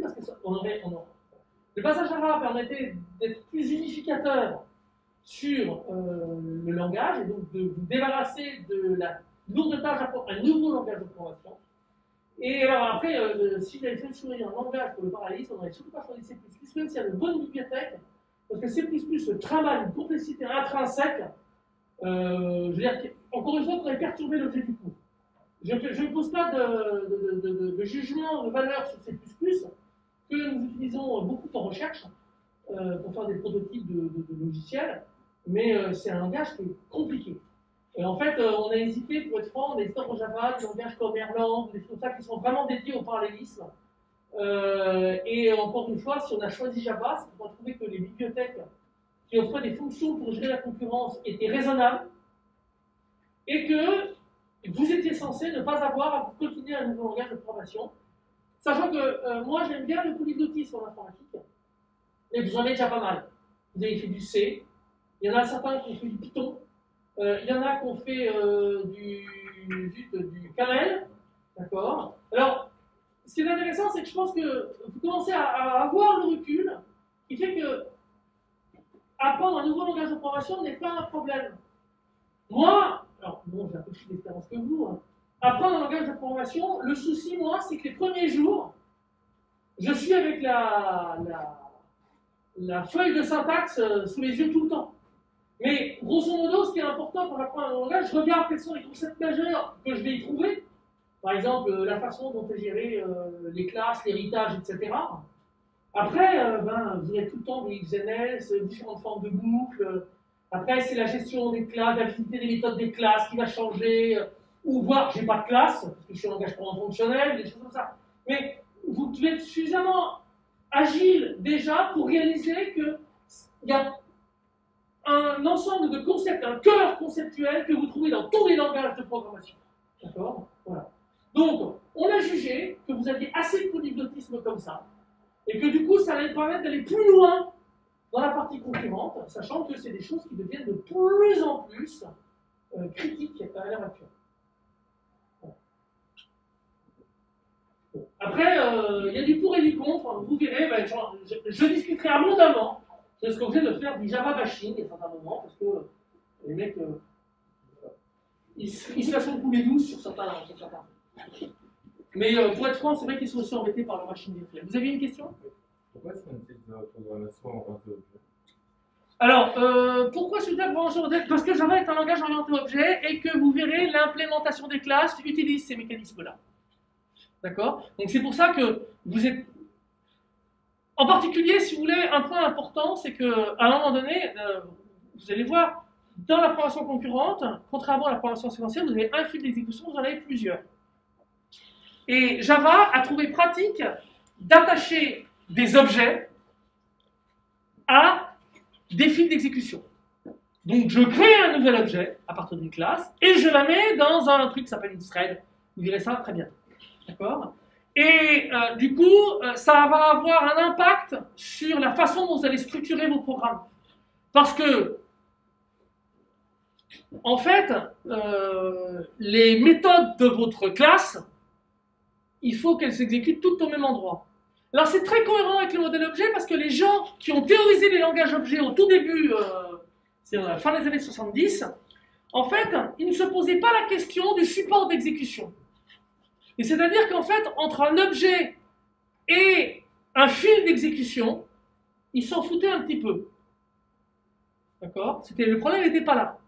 Parce que on aurait, Le passage à Java permettait d'être plus unificateur sur euh, le langage et donc de vous débarrasser de la lourde tâche d'apprendre un nouveau langage de programmation. Et alors après, euh, si j'avais fait choisir un langage pour le parallélisme, on n'aurait surtout pas choisi C++, même s'il y a de bonnes bibliothèques, parce que C++ travaille une complexité intrinsèque. Euh, je veux dire, encore une fois, pour perturber l'objet du cours. Je ne pose pas de, jugement de valeur sur C++, que nous utilisons beaucoup en recherche euh, pour faire des prototypes de, logiciels, mais euh, c'est un langage qui est compliqué. Et en fait, euh, on a hésité, pour être franc, on a hésité en Java, des langages comme Erlang, des choses comme ça qui sont vraiment dédiés au parallélisme. Euh, et encore une fois, si on a choisi Java, c'est pour trouver que les bibliothèques qui offraient des fonctions pour gérer la concurrence étaient raisonnables et que vous étiez censé ne pas avoir à continuer un nouveau langage de programmation. Sachant que euh, moi, j'aime bien le polyglotisme en informatique, mais vous en avez déjà pas mal. Vous avez fait du C, il y en a certains qui ont fait du Python, il y en a qui ont fait euh, du, du camel. D'accord Alors, ce qui est intéressant, c'est que je pense que vous commencez à, à avoir le recul qui fait que apprendre un nouveau langage de programmation n'est pas un problème. Moi, alors bon, j'ai un peu plus d'expérience que vous, hein. apprendre un langage de programmation, le souci, moi, c'est que les premiers jours, je suis avec la, la, feuille de syntaxe euh, sous les yeux tout le temps. Mais grosso modo, ce qui est important pour apprendre un langage, je regarde quels sont les concepts majeurs que je vais y trouver. Par exemple, euh, la façon dont est géré euh, les classes, l'héritage, etc. Après, euh, ben, vous avez tout le temps des XNS, différentes formes de boucles. Après, c'est la gestion des classes, la visibilité des méthodes des classes qui va changer. Ou voir, j'ai pas de classe, parce que je suis en langage fonctionnel, des choses comme ça. Mais vous devez être suffisamment agile déjà pour réaliser qu'il y a un ensemble de concepts, un cœur conceptuel que vous trouvez dans tous les langages de programmation. D'accord? Voilà. Donc, on a jugé que vous aviez assez de polyglotisme comme ça, et que du coup, ça allait permettre d'aller plus loin dans la partie concurrente, sachant que c'est des choses qui deviennent de plus en plus euh, critiques à l'heure actuelle. Après, euh, il y a du pour et du contre. Vous verrez, ben, je, discuterai abondamment de ce qu'on vient de faire du Java bashing à certains moments, parce que les mecs, euh, ils, se la sont coulés douce sur certains. Sur certains. Mais euh, pour être franc, c'est vrai qu'ils sont aussi embêtés par la machine virtuelle. Vous aviez une question? Pourquoi est-ce qu'on utilise la programmation orientée objet? Alors, euh, pourquoi ce la programmation orientée Parce que Java est un langage orienté objet et que vous verrez, l'implémentation des classes utilise ces mécanismes-là. D'accord? Donc c'est pour ça que vous êtes... En particulier, si vous voulez, un point important, c'est qu'à un moment donné, euh, vous allez voir, dans la programmation concurrente, contrairement à la programmation séquentielle, vous avez un fil d'exécution, vous en avez plusieurs. Et Java a trouvé pratique d'attacher des objets à des fils d'exécution. Donc je crée un nouvel objet à partir d'une classe et je la mets dans un truc qui s'appelle une thread. Vous verrez ça très bien. D'accord? Et euh, du coup, euh, ça va avoir un impact sur la façon dont vous allez structurer vos programmes. Parce que, en fait, euh, les méthodes de votre classe il faut qu'elles s'exécutent toutes au même endroit. Alors c'est très cohérent avec le modèle objet parce que les gens qui ont théorisé les langages objets au tout début, euh, c'est à la fin des années 70, en fait, ils ne se posaient pas la question du support d'exécution. Et c'est-à-dire qu'en fait, entre un objet et un fil d'exécution, ils s'en foutaient un petit peu. D'accord? Le problème n'était pas là.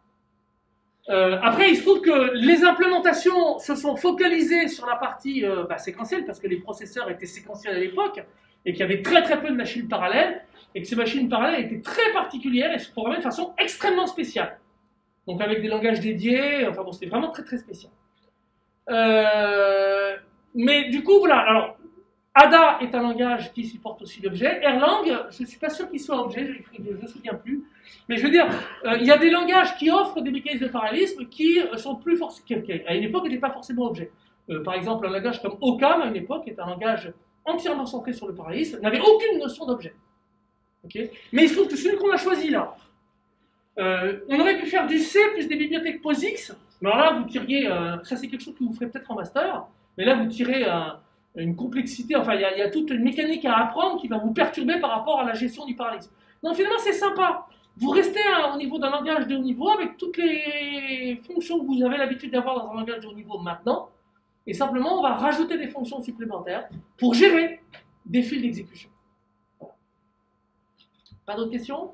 Euh, après, il se trouve que les implémentations se sont focalisées sur la partie euh, bah, séquentielle, parce que les processeurs étaient séquentiels à l'époque, et qu'il y avait très très peu de machines parallèles, et que ces machines parallèles étaient très particulières et se programmaient de façon extrêmement spéciale. Donc avec des langages dédiés, enfin bon, c'était vraiment très très spécial. Euh, mais du coup, voilà, alors Ada est un langage qui supporte aussi l'objet. Erlang, je ne suis pas sûr qu'il soit objet, je ne me souviens plus. Mais je veux dire, euh, il y a des langages qui offrent des mécanismes de parallélisme qui euh, sont plus qui à une époque n'étaient pas forcément objets. Euh, par exemple, un langage comme OCaml, à une époque, est un langage entièrement centré sur le parallélisme, n'avait aucune notion d'objet. Mais il se trouve que celui qu'on a choisi là, on aurait pu faire du C plus des bibliothèques POSIX, mais alors là, vous tiriez, ça c'est quelque chose que vous ferez peut-être en master, mais là, vous tirez un une complexité, enfin, il y, a, toute une mécanique à apprendre qui va vous perturber par rapport à la gestion du parallélisme. Donc finalement, c'est sympa. Vous restez au niveau d'un langage de haut niveau avec toutes les fonctions que vous avez l'habitude d'avoir dans un langage de haut niveau maintenant. Et simplement, on va rajouter des fonctions supplémentaires pour gérer des fils d'exécution. Pas d'autres questions?